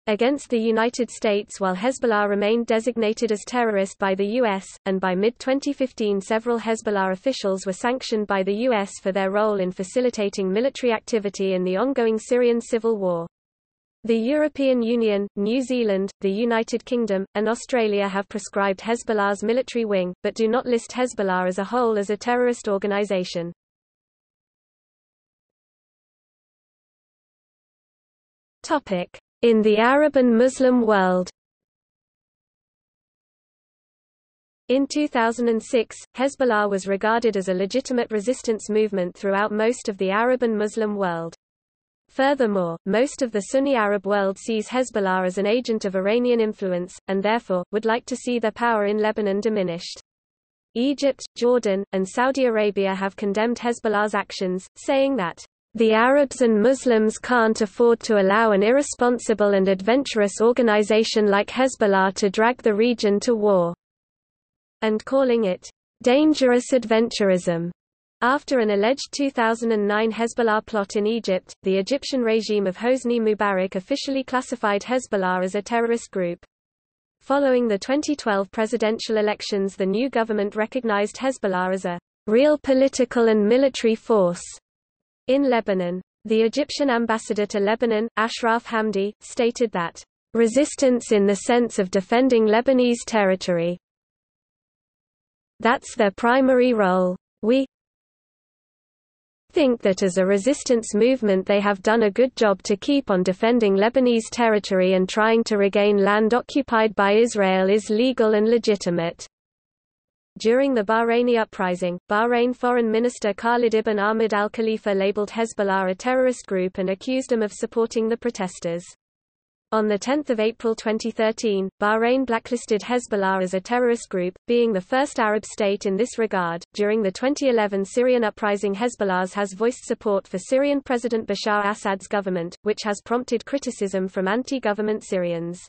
against the United States while Hezbollah remained designated as terrorist by the U.S., and by mid-2015 several Hezbollah officials were sanctioned by the U.S. for their role in facilitating military activity in the ongoing Syrian civil war. The European Union, New Zealand, the United Kingdom, and Australia have proscribed Hezbollah's military wing, but do not list Hezbollah as a whole as a terrorist organization. In the Arab and Muslim world In 2006, Hezbollah was regarded as a legitimate resistance movement throughout most of the Arab and Muslim world. Furthermore, most of the Sunni Arab world sees Hezbollah as an agent of Iranian influence, and therefore, would like to see their power in Lebanon diminished. Egypt, Jordan, and Saudi Arabia have condemned Hezbollah's actions, saying that the Arabs and Muslims can't afford to allow an irresponsible and adventurous organization like Hezbollah to drag the region to war, and calling it dangerous adventurism. After an alleged 2009 Hezbollah plot in Egypt, the Egyptian regime of Hosni Mubarak officially classified Hezbollah as a terrorist group. Following the 2012 presidential elections the new government recognized Hezbollah as a real political and military force in Lebanon, the Egyptian ambassador to Lebanon, Ashraf Hamdi, stated that, "...resistance in the sense of defending Lebanese territory. That's their primary role. We think that as a resistance movement they have done a good job to keep on defending Lebanese territory and trying to regain land occupied by Israel is legal and legitimate." During the Bahraini uprising, Bahrain Foreign Minister Khalid ibn Ahmad al Khalifa labeled Hezbollah a terrorist group and accused them of supporting the protesters. On 10 April 2013, Bahrain blacklisted Hezbollah as a terrorist group, being the first Arab state in this regard. During the 2011 Syrian uprising, Hezbollah has voiced support for Syrian President Bashar Assad's government, which has prompted criticism from anti government Syrians.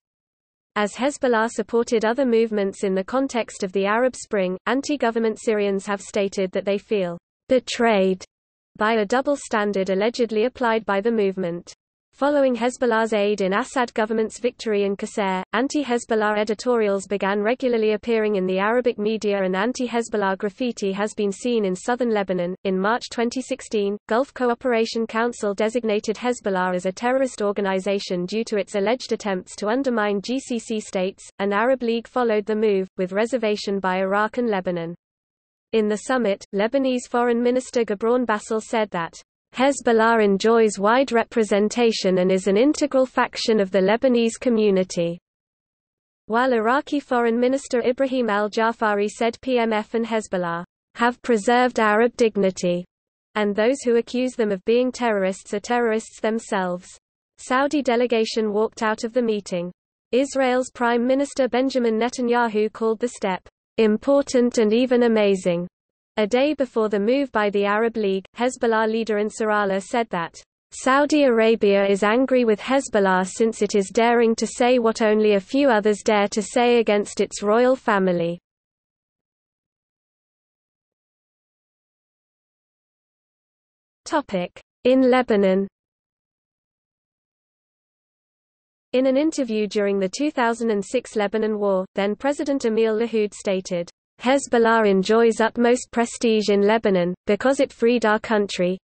As Hezbollah supported other movements in the context of the Arab Spring, anti-government Syrians have stated that they feel betrayed by a double standard allegedly applied by the movement. Following Hezbollah's aid in Assad government's victory in Qusayr, anti-Hezbollah editorials began regularly appearing in the Arabic media and anti-Hezbollah graffiti has been seen in southern Lebanon. In March 2016, Gulf Cooperation Council designated Hezbollah as a terrorist organization due to its alleged attempts to undermine GCC states. An Arab League followed the move, with reservation by Iraq and Lebanon. In the summit, Lebanese Foreign Minister Gebran Bassil said that Hezbollah enjoys wide representation and is an integral faction of the Lebanese community. While Iraqi Foreign Minister Ibrahim al-Jafari said PMF and Hezbollah have preserved Arab dignity, and those who accuse them of being terrorists are terrorists themselves. Saudi delegation walked out of the meeting. Israel's Prime Minister Benjamin Netanyahu called the step important and even amazing. A day before the move by the Arab League, Hezbollah leader Nasrallah said that, Saudi Arabia is angry with Hezbollah since it is daring to say what only a few others dare to say against its royal family. In Lebanon In an interview during the 2006 Lebanon War, then President Emil Lahoud stated, Hezbollah enjoys utmost prestige in Lebanon, because it freed our country.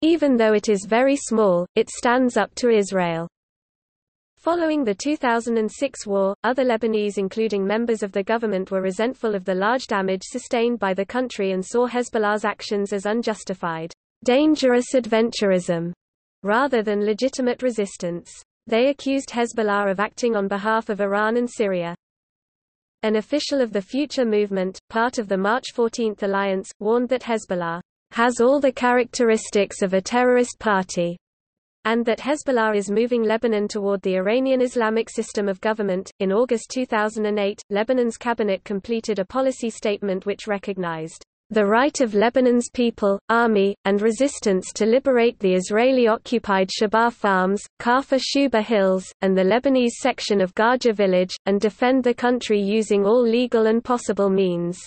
Even though it is very small, it stands up to Israel. Following the 2006 war, other Lebanese including members of the government were resentful of the large damage sustained by the country and saw Hezbollah's actions as unjustified, dangerous adventurism, rather than legitimate resistance. They accused Hezbollah of acting on behalf of Iran and Syria. An official of the Future Movement, part of the March 14 alliance, warned that Hezbollah has all the characteristics of a terrorist party. and that Hezbollah is moving Lebanon toward the Iranian Islamic system of government. In August 2008, Lebanon's cabinet completed a policy statement which recognized the right of Lebanon's people, army, and resistance to liberate the Israeli-occupied Shebaa Farms, Kafr Shuba Hills, and the Lebanese section of Ghajar village, and defend the country using all legal and possible means.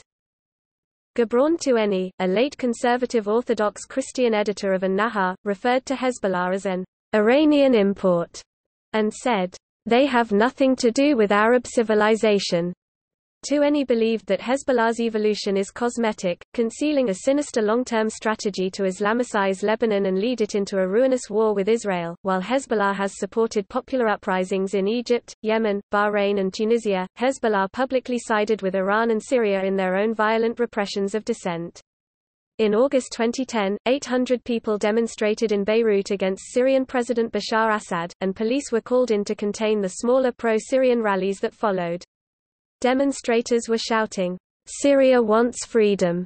Gebran Tueni, a late conservative Orthodox Christian editor of An-Nahar, referred to Hezbollah as an Iranian import, and said, "...they have nothing to do with Arab civilization." Tueni believed that Hezbollah's evolution is cosmetic, concealing a sinister long-term strategy to Islamicize Lebanon and lead it into a ruinous war with Israel. While Hezbollah has supported popular uprisings in Egypt, Yemen, Bahrain and Tunisia, Hezbollah publicly sided with Iran and Syria in their own violent repressions of dissent. In August 2010, 800 people demonstrated in Beirut against Syrian President Bashar Assad, and police were called in to contain the smaller pro-Syrian rallies that followed. Demonstrators were shouting, Syria wants freedom.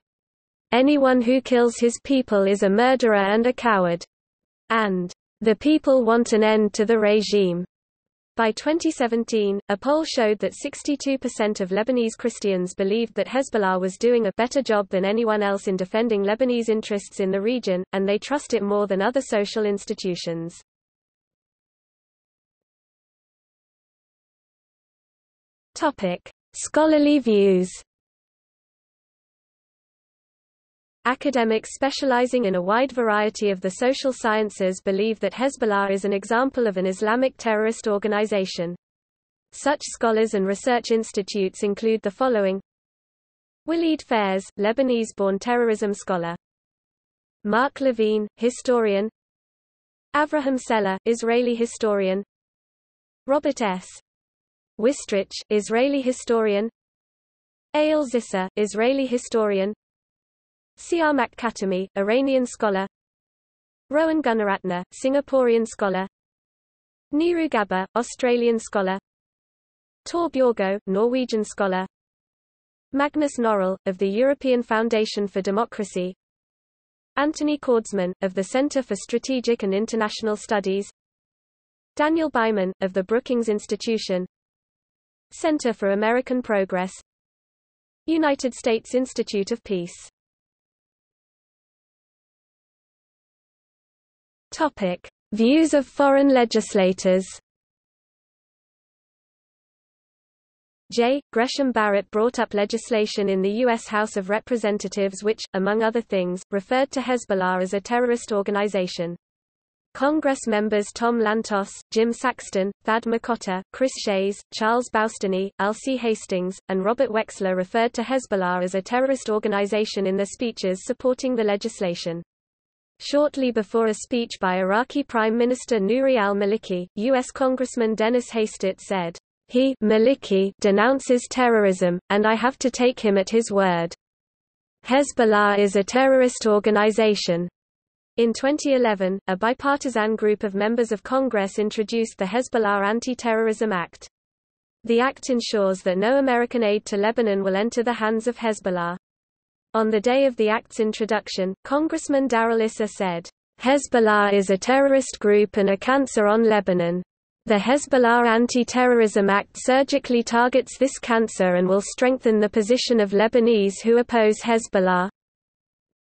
Anyone who kills his people is a murderer and a coward. And, the people want an end to the regime. By 2017, a poll showed that 62% of Lebanese Christians believed that Hezbollah was doing a better job than anyone else in defending Lebanese interests in the region, and they trust it more than other social institutions. Topic: Scholarly views. Academics specializing in a wide variety of the social sciences believe that Hezbollah is an example of an Islamic terrorist organization. Such scholars and research institutes include the following. Walid Phares, Lebanese-born terrorism scholar. Mark Levine, historian. Avraham Sela, Israeli historian. Robert S. Wistrich, Israeli historian. Eyal Zisser, Israeli historian. Siamak Khatami, Iranian scholar. Rohan Gunaratna, Singaporean scholar. Neeru Gabba, Australian scholar. Tor Bjorgo, Norwegian scholar. Magnus Norell, of the European Foundation for Democracy. Anthony Cordesman, of the Center for Strategic and International Studies. Daniel Byman, of the Brookings Institution Center for American Progress United States Institute of Peace Topic. Views of foreign legislators J. Gresham Barrett brought up legislation in the U.S. House of Representatives which, among other things, referred to Hezbollah as a terrorist organization. Congress members Tom Lantos, Jim Saxton, Thad McCotter, Chris Shays, Charles Boustany, Alcee Hastings, and Robert Wexler referred to Hezbollah as a terrorist organization in their speeches supporting the legislation. Shortly before a speech by Iraqi Prime Minister Nouri al-Maliki, U.S. Congressman Dennis Hastert said, He Maliki denounces terrorism, and I have to take him at his word. Hezbollah is a terrorist organization, in 2011, a bipartisan group of members of Congress introduced the Hezbollah Anti-Terrorism Act. The act ensures that no American aid to Lebanon will enter the hands of Hezbollah. On the day of the act's introduction, Congressman Darrell Issa said, Hezbollah is a terrorist group and a cancer on Lebanon. The Hezbollah Anti-Terrorism Act surgically targets this cancer and will strengthen the position of Lebanese who oppose Hezbollah.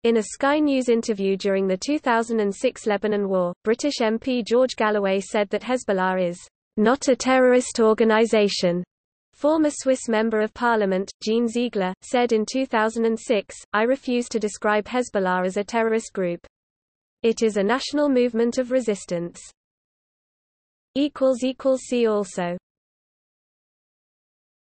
In a Sky News interview during the 2006 Lebanon War, British MP George Galloway said that Hezbollah is not a terrorist organization. Former Swiss Member of Parliament, Jean Ziegler, said in 2006, I refuse to describe Hezbollah as a terrorist group. It is a national movement of resistance. See also